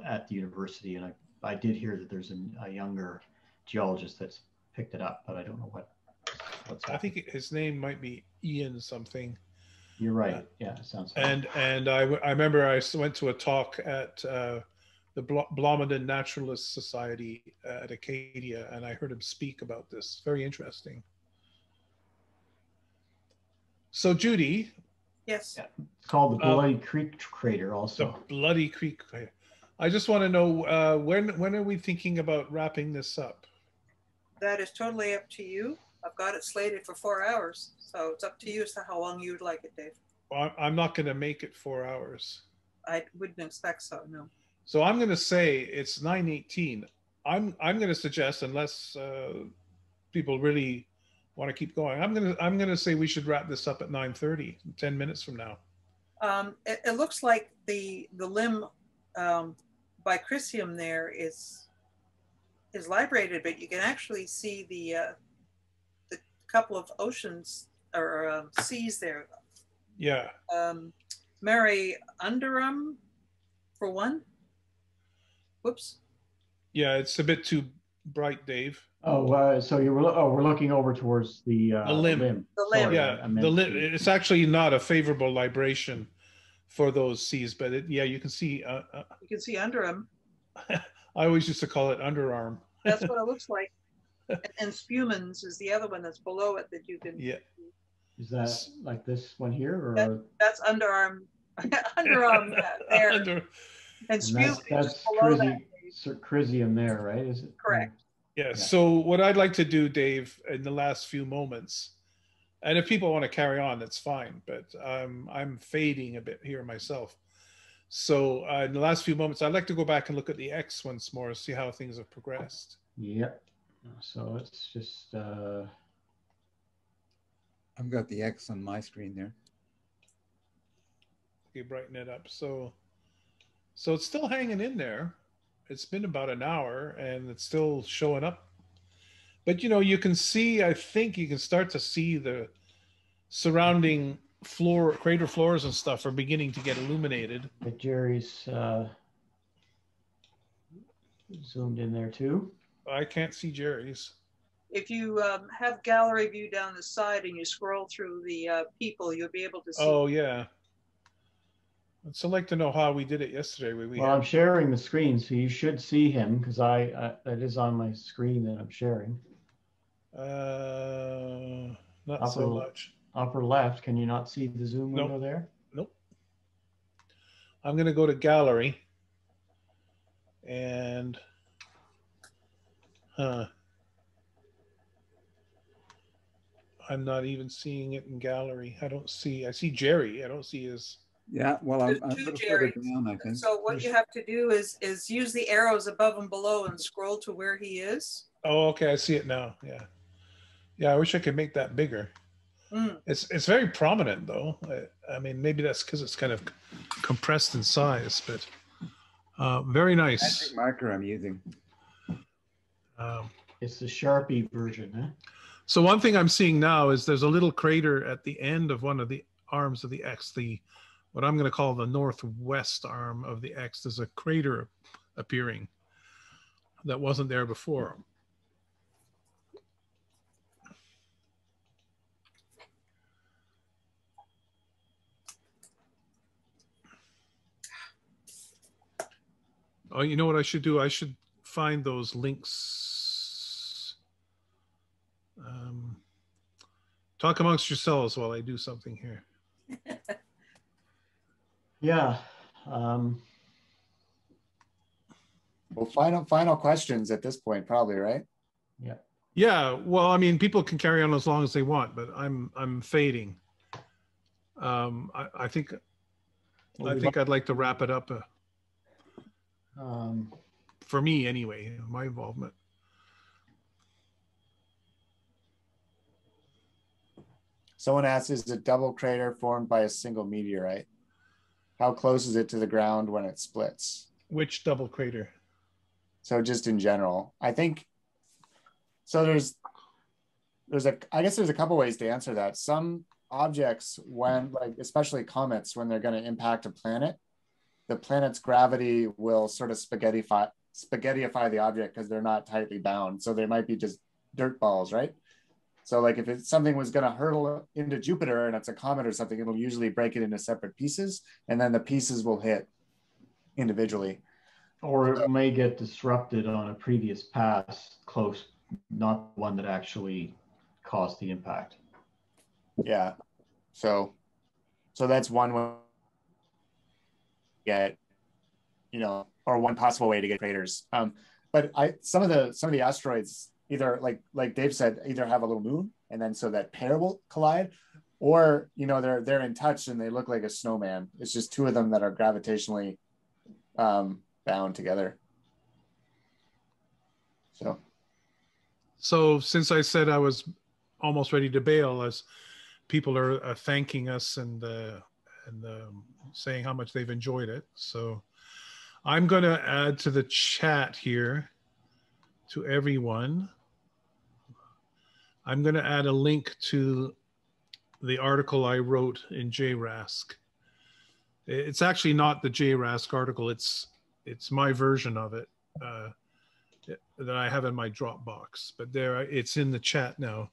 at the university, and I, I did hear that there's an, a younger geologist that's picked it up, but I don't know what. What's I think his name might be Ian something. You're right. Yeah, it sounds. And and I, w- I remember I went to a talk at uh, the Bl- Blomidon Naturalist Society at Acadia, and I heard him speak about this. Very interesting. So Judy, Yes. It's called the Um, Bloody Creek Crater, also. the also. Bloody Creek. Crater. I just want to know uh, when when are we thinking about wrapping this up? That is totally up to you. I've got it slated for four hours, so it's up to you as to how long you'd like it, Dave. Well, I'm not going to make it four hours. I wouldn't expect so, no. So I'm going to say it's 9:18. I'm I'm going to suggest unless uh, people really want to keep going. I'm going to I'm going to say we should wrap this up at 9:30, 10 minutes from now. Um, it, it looks like the the limb um, by Crisium there is is librated, but you can actually see the uh, the couple of oceans or um, seas there. Yeah. Um, Mare Undarum, for one. Whoops. Yeah, it's a bit too bright, Dave. Oh, uh, so you were oh, we're looking over towards the, uh, The limb. The limb. Sorry, yeah, I meant the li- to- it's actually not a favorable libration for those seas, but it, yeah, you can see. Uh, uh, You can see under him. I always used to call it underarm. That's what it looks like. And, and Spumans is the other one that's below it that you can. Yeah. Is that like this one here or? That, that's underarm, underarm there. Under- And and Spumans that's, is that's below that. Crisi- Sir Crisium there, right? Is it? Correct. Yeah. So what I'd like to do, Dave, in the last few moments, and if people want to carry on, that's fine. But um, I'm fading a bit here myself. So uh, in the last few moments, I'd like to go back and look at the X once more, see how things have progressed. Yep. So it's just, uh, I've got the X on my screen there. Okay, brighten it up. So, so it's still hanging in there. It's been about an hour, and it's still showing up. But you know, you can see. I think you can start to see the surrounding floor, crater floors and stuff are beginning to get illuminated. but Jerry's, uh, zoomed in there too. I can't see Jerry's. If you um, have gallery view down the side and you scroll through the uh, people, you'll be able to see. Oh yeah. I'd still like to know how we did it yesterday. We, we Well, I'm had, sharing the screen, so you should see him because I, uh, that is on my screen that I'm sharing. uh, not Upper, so much. upper left. Can you not see the zoom Nope. window there? Nope. I'm going to go to gallery. And, huh. I'm not even seeing it in gallery. I don't see, I see Jerry. I don't see his. Yeah, well, I'm, Two- I'm a two little further down, I think. So what you have to do is is use the arrows above and below and scroll to where he is. Oh, okay. I see it now. Yeah. Yeah. I wish I could make that bigger. Mm. It's, it's very prominent though. I, I mean, maybe that's because it's kind of compressed in size, but uh, very nice. Magic marker I'm using. Um, It's the Sharpie version, huh? So one thing I'm seeing now is there's a little crater at the end of one of the arms of the X, the what I'm going to call the northwest arm of the X. There's a crater appearing that wasn't there before. Oh, you know what I should do? I should find those links. Um, talk amongst yourselves while I do something here. Yeah. Um, Well, final final questions at this point, probably, right? yeah. Yeah, well, I mean, people can carry on as long as they want, but I'm I'm fading. Um, I, I think I think I'd like to wrap it up uh, Um, for me anyway. My involvement. Someone asks, is a double crater formed by a single meteorite? How close is it to the ground when it splits? Which double crater? So just in general, I think. So there's, there's a, I guess there's a couple ways to answer that. Some objects, when like especially comets, when they're going to impact a planet, the planet's gravity will sort of spaghettify spaghettify the object because they're not tightly bound. So they might be just dirt balls, right? So like if it's something was going to hurtle into Jupiter and it's a comet or something, it'll usually break it into separate pieces, and then the pieces will hit individually. or it may get disrupted on a previous pass close, not one that actually caused the impact. Yeah. So, so that's one way get, you know, or one possible way to get craters. Um, but I some of the some of the asteroids either like like Dave said either have a little moon and then so that pair will collide, or you know they're they're in touch and they look like a snowman. It's just two of them that are gravitationally um, bound together. So So since I said I was almost ready to bail, as people are thanking us and uh, and um, saying how much they've enjoyed it, so I'm going to add to the chat here to everyone. I'm going to add a link to the article I wrote in JRASC. It's actually not the JRASC article. It's it's my version of it. Uh, that I have in my Dropbox, but there it's in the chat now.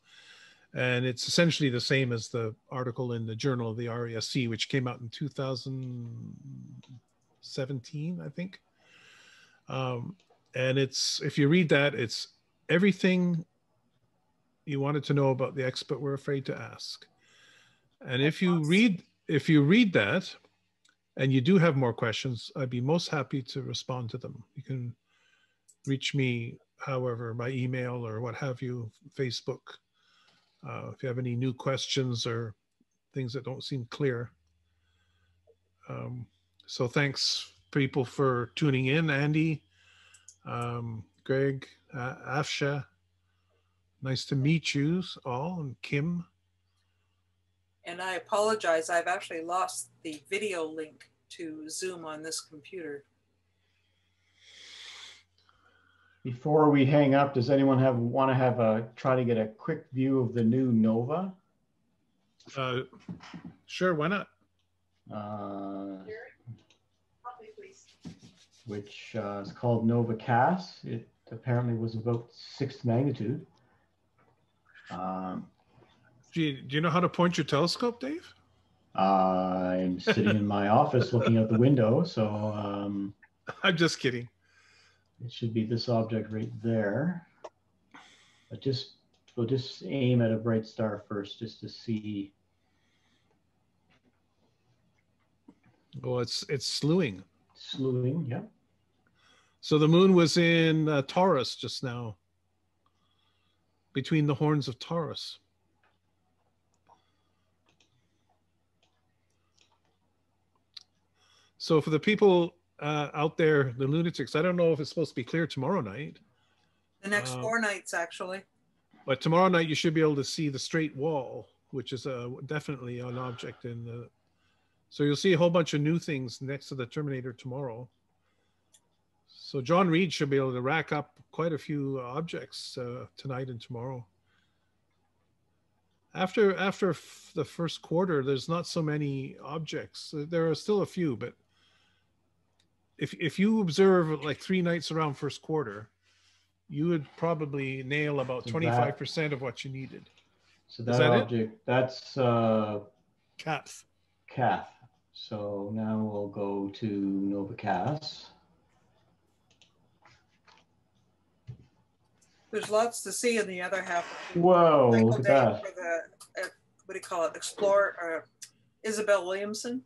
And it's essentially the same as the article in the Journal of the RASC, which came out in 2017, I think. Um, and it's, if you read that, it's everything you wanted to know about the expert we're afraid to ask. And if you read, if you read that and you do have more questions, I'd be most happy to respond to them. You can reach me however by email or what have you facebook uh, if you have any new questions or things that don't seem clear um, so thanks people for tuning in andy um, greg uh, afsha nice to meet you all and kim And I apologize, I've actually lost the video link to Zoom on this computer. Before we hang up, does anyone have want to have a try to get a quick view of the new Nova? uh, sure why not Uh, which uh, is called Nova Cass. It apparently was about sixth magnitude. Um, do you, do you know how to point your telescope dave I'm sitting in my office looking out the window, so um, i'm just kidding it should be this object right there. But just we'll just aim at a bright star first, just to see. well it's it's slewing Slewing, yeah. So the moon was in uh, Taurus just now, between the horns of Taurus. So for the people uh, out there, the lunatics, I don't know if it's supposed to be clear tomorrow night, The next Uh, four nights, actually. but tomorrow night you should be able to see the straight wall, which is uh, definitely an object in the. So you'll see a whole bunch of new things next to the Terminator tomorrow. So John Read should be able to rack up quite a few objects uh, tonight and tomorrow. After after f- the first quarter, there's not so many objects. There are still a few, but if if you observe like three nights around first quarter, you would probably nail about So twenty five percent of what you needed. So Is that, that it? object, that's uh, Cath. Cath. So now we'll go to Nova There's lots to see in the other half. Whoa, Cycle look at day that. For the, uh, what do you call it? Explorer, uh, Isabel Williamson.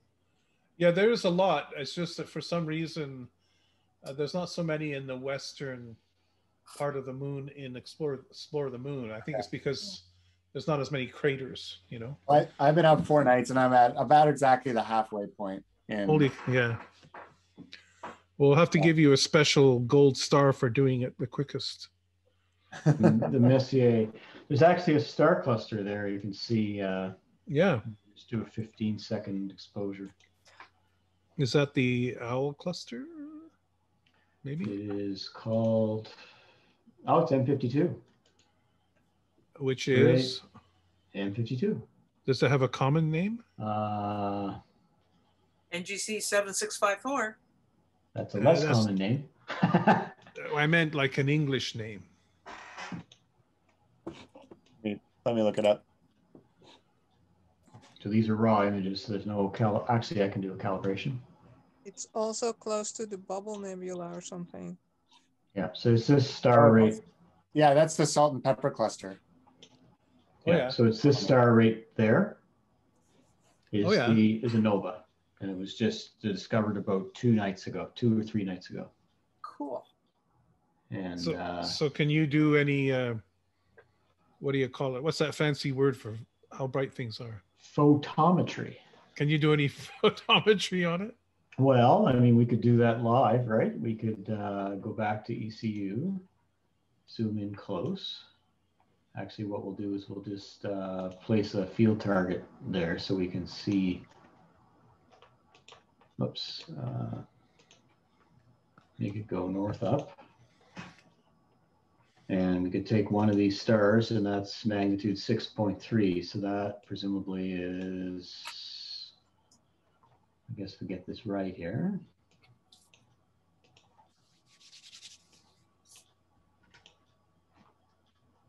Yeah, there's a lot. It's just that for some reason, uh, there's not so many in the western part of the moon in explore explore the moon. I think it's because there's not as many craters. You know. I, I've been out four nights and I'm at about exactly the halfway point. And Holy, yeah. We'll have to give you a special gold star for doing it the quickest. The the Messier. There's actually a star cluster there. You can see. Uh, Yeah. Just do a 15 second exposure. Is that the owl cluster? Maybe. It is called. Oh, it's M52. Which Great. is M52. does it have a common name? Uh, NGC 7654. that's a Uh, less that's- common name. I meant like an English name. Let me look it up. So these are raw images. So there's no cal. Actually, I can do a calibration. It's also close to the bubble nebula or something. Yeah. So it's this star rate. Yeah, that's the salt and pepper cluster. Oh, Yeah. yeah. So it's this star rate there. Is Oh, yeah. the is a nova, and it was just discovered about two nights ago, two or three nights ago. Cool. And So, uh, so can you do any? Uh, what do you call it? What's that fancy word for how bright things are? photometry. Can you do any photometry on it? Well, I mean, we could do that live, right? We could uh, go back to ECU, zoom in close. Actually, what we'll do is we'll just uh, place a field target there so we can see. Oops. Uh, make it go north up. And we could take one of these stars, and that's magnitude 6.3. So that presumably is I guess we get this right here.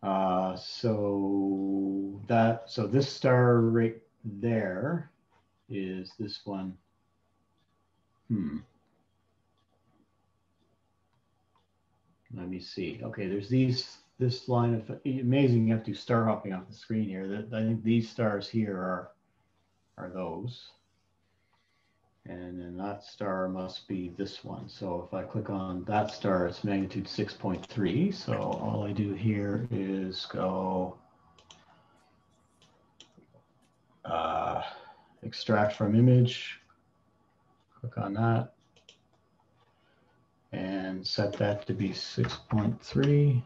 Uh, so that so this star right there is this one. Hmm. Let me see. Okay, there's these this line of amazing. You have to star hopping off the screen here. That I think these stars here are are those. And then that star must be this one. So if I click on that star, it's magnitude 6.3. So all I do here is go uh, extract from image, click on that, and set that to be 6.3.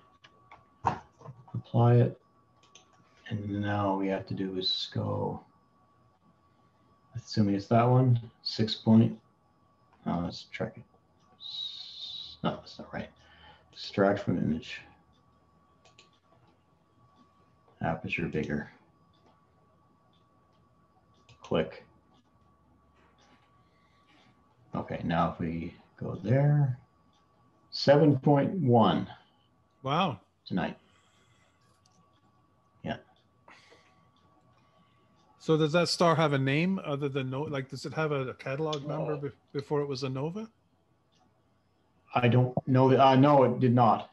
Apply it. And now all we have to do is go assuming it's that one, six point. Oh, let's track it. No, that's not right. Extract from image. Aperture bigger. Click. Okay, now if we go there, 7.1 Wow. tonight. Yeah. So does that star have a name other than no? Like, does it have a, catalog number be- before it was a nova? I don't know. that- Uh, no, it did not.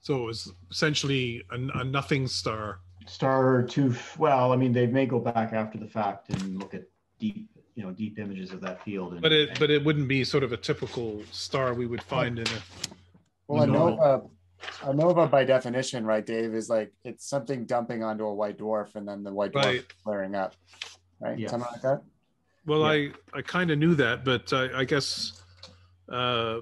So it was essentially a, a nothing star. Star two. Well, I mean, they may go back after the fact and look at deep, you know, deep images of that field. And, But it but it wouldn't be sort of a typical star we would find in a. Well, a No. nova, a nova by definition, right, Dave, is like it's something dumping onto a white dwarf and then the white dwarf Right. flaring up, right? Yeah. Something like that. Well, I I kind of knew that, but I, I guess. Uh,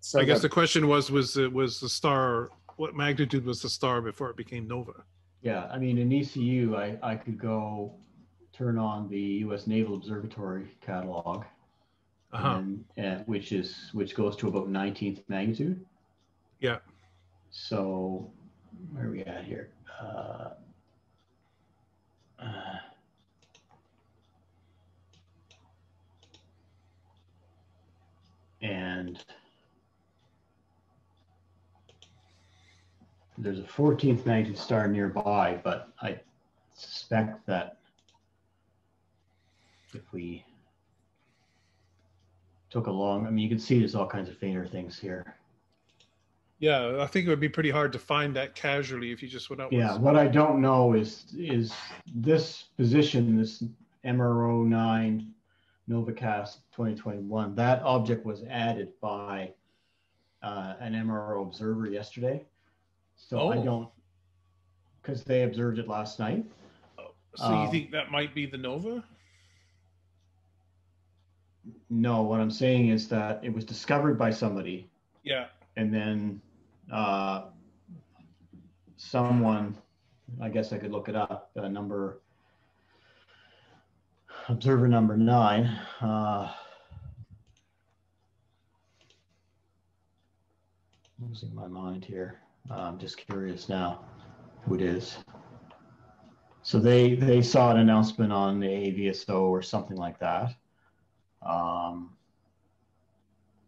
So I guess the- the question was was it was the star what magnitude was the star before it became nova? Yeah, I mean, in ECU, I, I could go turn on the U.S. Naval Observatory catalog, uh-huh. and, and, which is which goes to about 19th magnitude. Yeah. So where are we at here? Uh, uh, and there's a 14th magnitude star nearby, but I suspect that if we took a long, I mean, you can see there's all kinds of fainter things here. Yeah, I think it would be pretty hard to find that casually if you just went out. Yeah, what I don't know is is this position, this MRO nine Novacast 2021. That object was added by uh, an MRO observer yesterday, so I Oh. don't because they observed it last night. So you Um, think that might be the Nova? No, what I'm saying is that it was discovered by somebody, Yeah. and then uh, someone, I guess I could look it up, uh, number observer number nine. Uh, losing my mind here. Uh, I'm just curious now who it is. So they they saw an announcement on the AVSO or something like that. Um,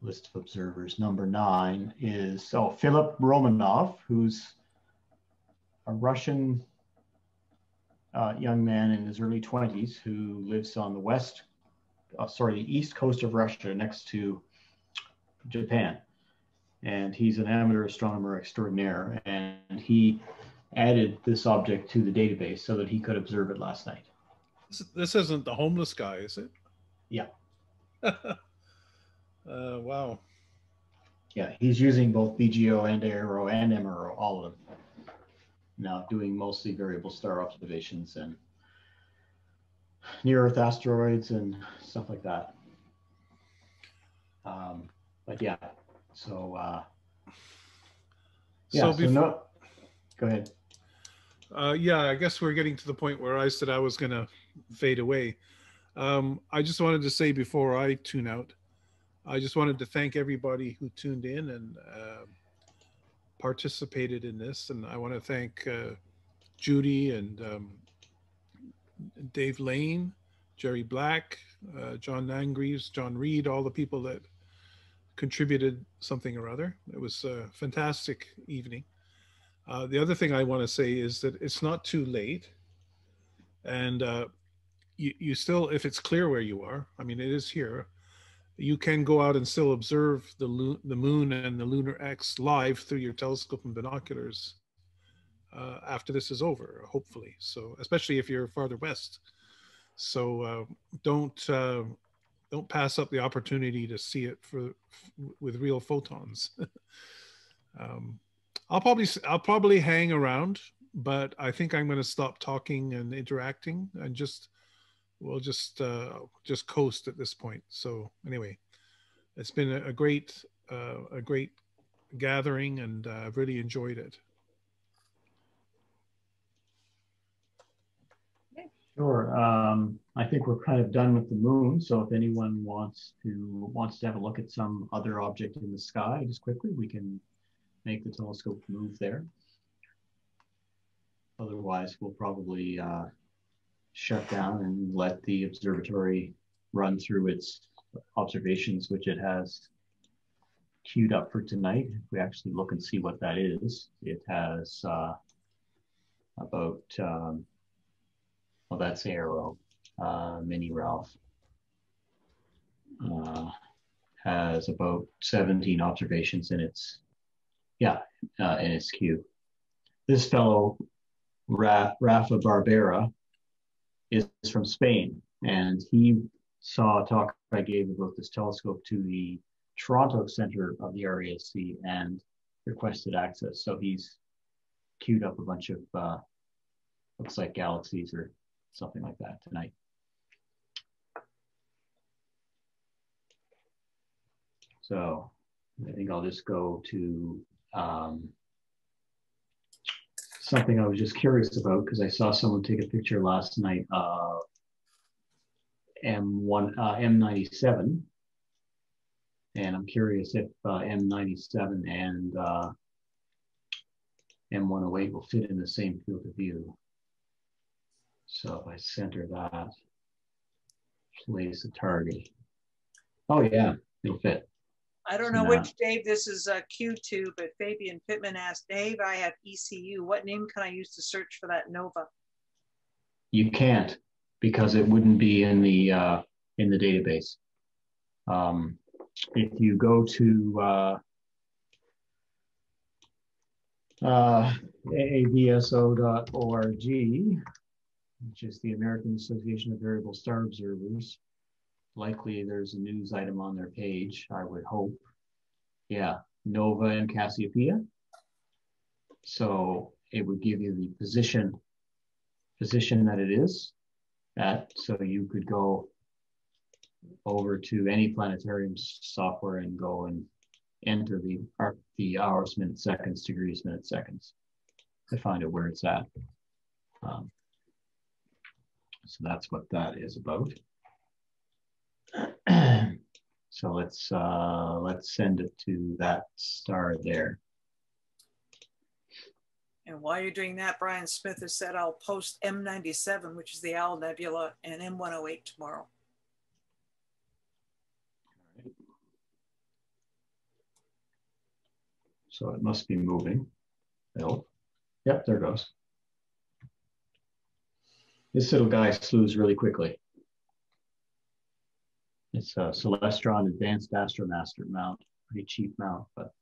list of observers. Number nine is oh Philip Romanov, who's a Russian uh, young man in his early 20s who lives on the west, uh, sorry, the east coast of Russia next to Japan. And he's an amateur astronomer extraordinaire. And he added this object to the database so that he could observe it last night. This, this isn't the homeless guy, is it? Yeah. uh, wow. Yeah, he's using both BGO and ARO and MRO, all of them. Now doing mostly variable star observations and near Earth asteroids and stuff like that. Um, but yeah, so uh, yeah, So so, no, go ahead. Uh, yeah, I guess we're getting to the point where I said I was going to fade away. Um, I just wanted to say before I tune out, I just wanted to thank everybody who tuned in and uh, participated in this. And I want to thank uh, Judy and um, Dave Lane, Jerry Black, uh, John Nangreaves, John Read, all the people that contributed something or other. It was a fantastic evening. Uh, the other thing I want to say is that it's not too late, and uh, you you still, if it's clear where you are, I mean it is here, you can go out and still observe the lu- the moon and the lunar X live through your telescope and binoculars uh, after this is over, hopefully. So especially if you're farther west, so uh, don't uh, don't pass up the opportunity to see it for with real photons. um, I'll probably I'll probably hang around, but I think I'm going to stop talking and interacting and just we'll just uh, just coast at this point. So anyway, it's been a, great uh, a great gathering, and uh, I've really enjoyed it. Sure. Um, I think we're kind of done with the moon. So if anyone wants to wants to have a look at some other object in the sky, just quickly, we can make the telescope move there. Otherwise, we'll probably uh, shut down and let the observatory run through its observations, which it has queued up for tonight. If we actually look and see what that is, it has uh, about um, well, that's ARO. Uh, Mini Ralph uh, has about 17 observations in its, yeah, uh, in its queue. This fellow, Ra- Rafa Barbera, is from Spain, and he saw a talk I gave about this telescope to the Toronto Center of the RASC and requested access. So he's queued up a bunch of uh, looks like galaxies or something like that tonight. So I think I'll just go to um, something I was just curious about because I saw someone take a picture last night of M1 uh, M97, and I'm curious if uh, M97 and uh, M108 will fit in the same field of view. So if I center that, place a target. Oh yeah, it'll fit. I don't know now- which Dave this is uh, Q to, but Fabian Pittman asked, Dave, I have ECU. What name can I use to search for that Nova? You can't because it wouldn't be in the uh, in the database. Um, if you go to uh, uh, aavso.org, which is the American Association of Variable Star Observers, likely there's a news item on their page. I would hope. Yeah, Nova and Cassiopeia. So it would give you the position position that it is at. So you could go over to any planetarium software and go and enter the the hours, minutes, seconds, degrees, minutes, seconds to find out where it's at. Um, so that's what that is about. so let's uh, let's send it to that star there. And while you're doing that, Brian Smith has said I'll post M97, which is the Owl Nebula, and M108 tomorrow. So it must be moving. Bill. Yep, there it goes. This little guy slews really quickly. It's a Celestron Advanced Astromaster mount. Pretty cheap mount, but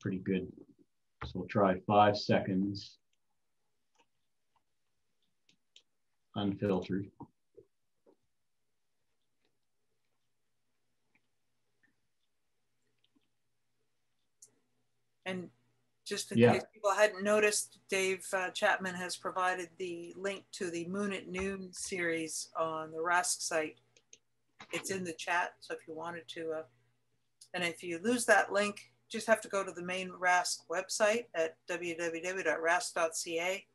pretty good. So we'll try five seconds. Unfiltered. And just in Yeah. case people hadn't noticed, Dave uh, Chapman has provided the link to the Moon at Noon series on the RASC site. It's in the chat, so if you wanted to, uh, and if you lose that link, just have to go to the main RASC website at www.rasc.ca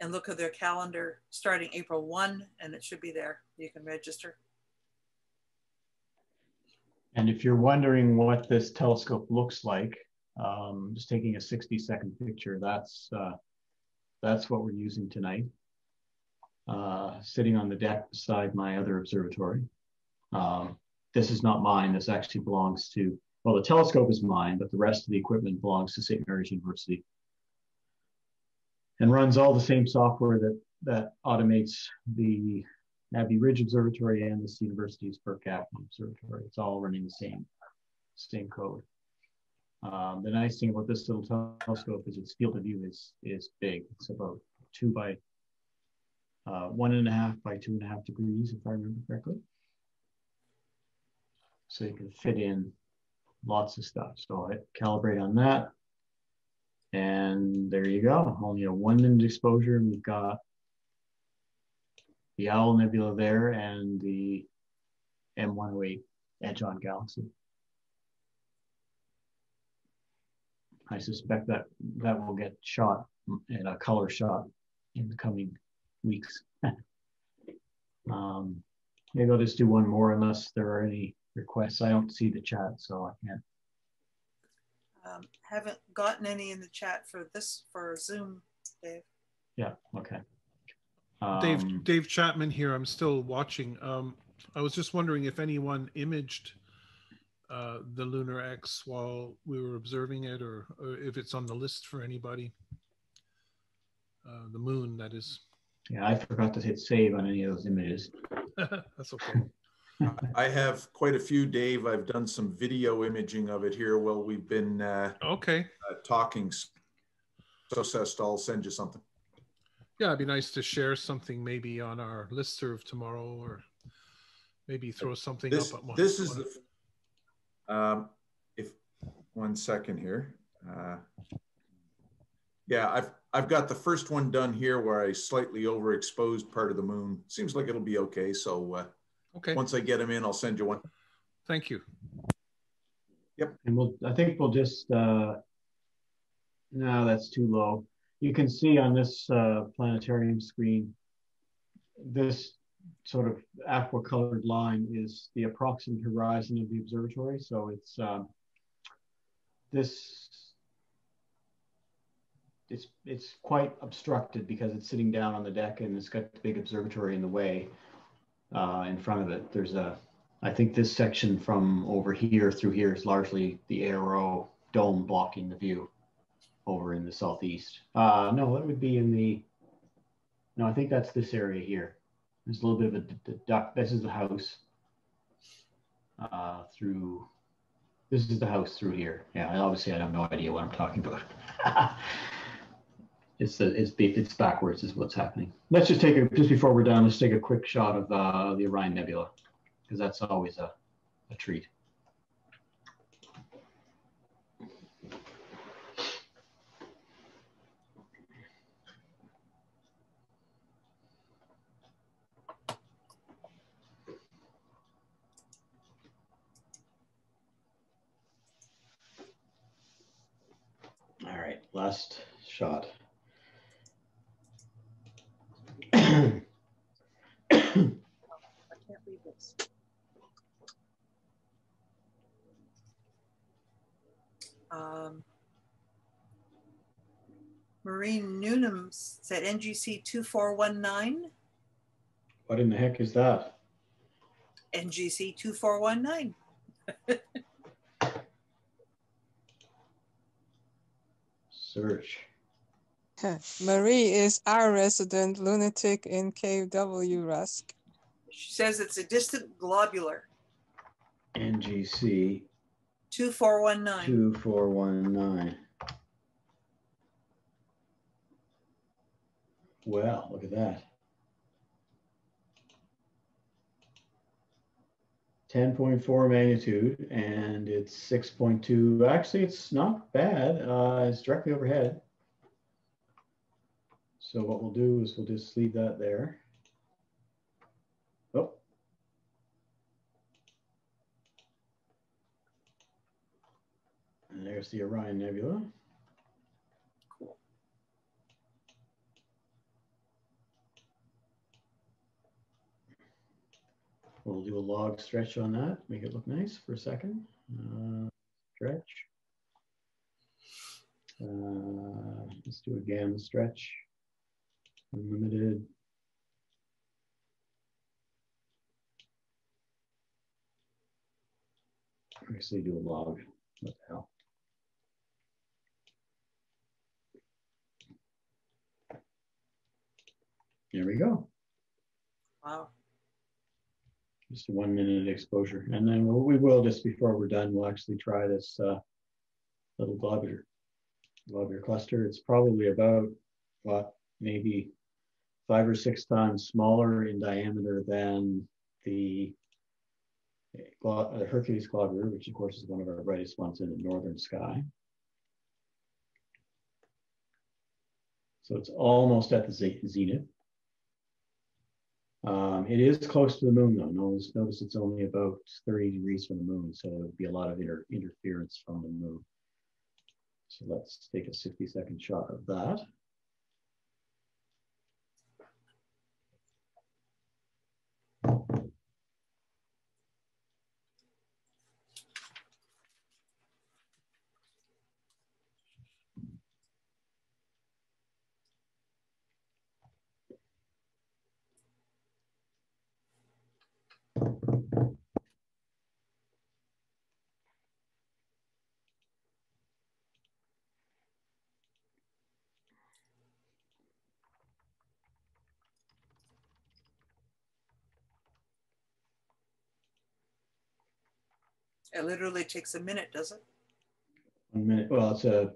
and look at their calendar starting April 1, and it should be there. You can register. And if you're wondering what this telescope looks like, um, just taking a 60 second picture, that's, uh, that's what we're using tonight. Uh, sitting on the deck beside my other observatory. Um, this is not mine. This actually belongs to, well, the telescope is mine, but the rest of the equipment belongs to St. Mary's University and runs all the same software that, that automates the Abbey Ridge Observatory and this university's Burke Gaffney Observatory. It's all running the same, same code. Um, the nice thing about this little telescope is its field of view is is big. It's about two by uh, one and a half by two and a half degrees, if I remember correctly. So you can fit in lots of stuff. So I calibrate on that. And there you go. Only a one minute exposure. And we've got the Owl Nebula there and the M108 Edge on Galaxy. I suspect that that will get shot in a color shot in the coming weeks. um, maybe I'll just do one more unless there are any requests. I don't see the chat, so I can't. Um, haven't gotten any in the chat for this for Zoom, Dave. Yeah, okay. Dave Um, Dave Chapman here. I'm still watching. Um, I was just wondering if anyone imaged uh, the Lunar X while we were observing it, or, or if it's on the list for anybody. Uh, the moon, that is. Yeah, I forgot to hit save on any of those images. That's okay. I have quite a few, Dave. I've done some video imaging of it here while we've been uh, okay uh, talking. So, Sest, I'll send you something. Yeah, it'd be nice to share something maybe on our listserv tomorrow, or maybe throw something This, up at one. this is one- the, um, if one second here. Uh, yeah, I've I've got the first one done here where I slightly overexposed part of the moon. Seems like it'll be okay. So uh, okay, once I get them in, I'll send you one. Thank you. Yep. And we'll, I think we'll just, uh, no, that's too low. You can see on this uh, planetarium screen, this sort of aqua colored line is the approximate horizon of the observatory. So it's um, this, it's, it's quite obstructed because it's sitting down on the deck and it's got the big observatory in the way uh, in front of it. There's a I think this section from over here through here is largely the ARO dome blocking the view over in the southeast. Uh, no, it would be in the, no, I think that's this area here. There's a little bit of a duck. This is the house uh, through, this is the house through here. Yeah, obviously I have no idea what I'm talking about. it's, the, it's, it's backwards is what's happening. Let's just take a, just before we're done, let's take a quick shot of uh, the Orion Nebula because that's always a, a treat. All right, last shot. Um, Maureen Newnham said NGC 2419. What in the heck is that? NGC 2419. Search. Marie is our resident lunatic in KW RASC. She says it's a distant globular. NGC 2419. 2419. Well, look at that. 10.4 magnitude and it's 6.2. Actually, it's not bad. Uh, it's directly overhead. So what we'll do is we'll just leave that there. Oh. And there's the Orion Nebula. We'll do a log stretch on that, make it look nice for a second. Uh, stretch. Uh, let's do a gamma stretch. Unlimited. Actually do a log. What the hell? There we go. Wow. Just a one minute exposure. And then we'll, we will, just before we're done, we'll actually try this uh, little globular, globular cluster. It's probably about, what, maybe five or six times smaller in diameter than the uh, Hercules globular, which of course is one of our brightest ones in the northern sky. So it's almost at the zenith. Um, it is close to the moon though. Notice, notice it's only about 30 degrees from the moon, so there would be a lot of inter interference from the moon. So let's take a 60 second shot of that. It literally takes a minute, does it? One minute. Well, it's a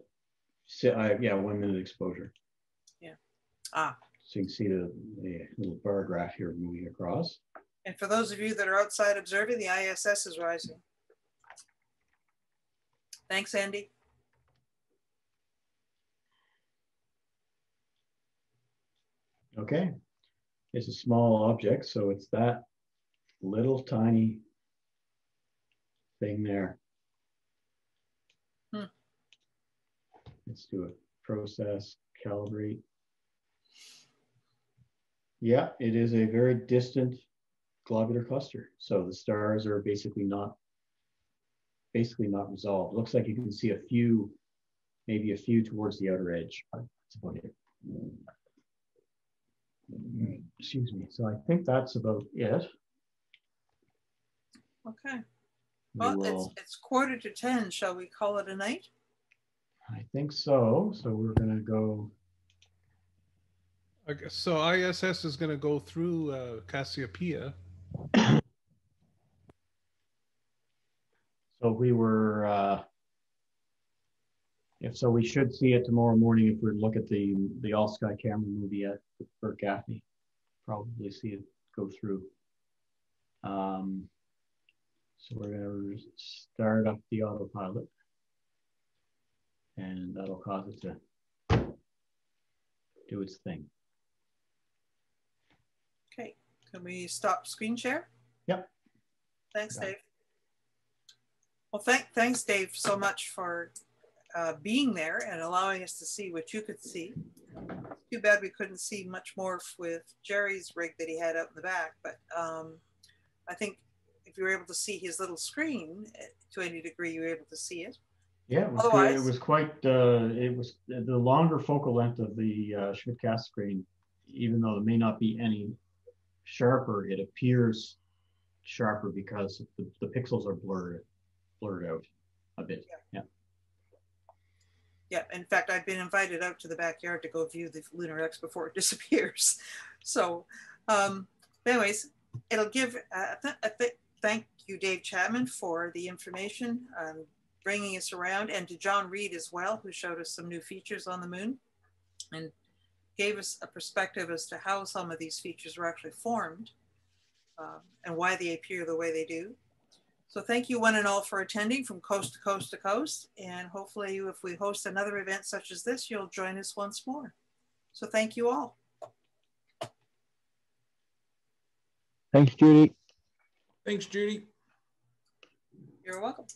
yeah, one minute exposure. Yeah. Ah. So you can see the, the little bar graph here moving across. And for those of you that are outside observing, the ISS is rising. Thanks, Andy. Okay. It's a small object, so it's that little tiny thing there. Hmm. Let's do a process, calibrate. Yeah, it is a very distant globular cluster. So the stars are basically not basically not resolved. Looks like you can see a few, maybe a few towards the outer edge. That's about it. Excuse me. So I think that's about it. Okay. We Well, it's, will, it's quarter to 10. Shall we call it a night? I think so. So we're gonna go, I guess, so ISS is going to go through uh, Cassiopeia. so we were, uh, if so, we should see it tomorrow morning if we look at the, the all sky camera movie at Burke-Gaffney. Probably see it go through. Um, so we're gonna start up the autopilot. And that'll cause it to do its thing. Okay. Can we stop screen share? Yep. Thanks. Dave. Well, thank, thanks, Dave, so much for uh, being there and allowing us to see what you could see. Too bad we couldn't see much more with Jerry's rig that he had out in the back, but um, I think if you were able to see his little screen eh, to any degree, you were able to see it. Yeah, it was. Otherwise- it was quite, uh, it was the longer focal length of the uh, Schmidt-Cassegrain screen, even though it may not be any sharper, it appears sharper because the, the pixels are blurred, blurred out a bit. Yeah. Yeah, in fact, I've been invited out to the backyard to go view the Lunar X before it disappears. So, um, anyways, it'll give. Uh, th- I th- thank you, Dave Chapman, for the information, um, bringing us around, and to John Read as well, who showed us some new features on the moon, and gave us a perspective as to how some of these features were actually formed, um, and why they appear the way they do. So thank you one and all for attending from coast to coast to coast. And hopefully if we host another event such as this, you'll join us once more. So thank you all. Thanks, Judy. Thanks, Judy. You're welcome.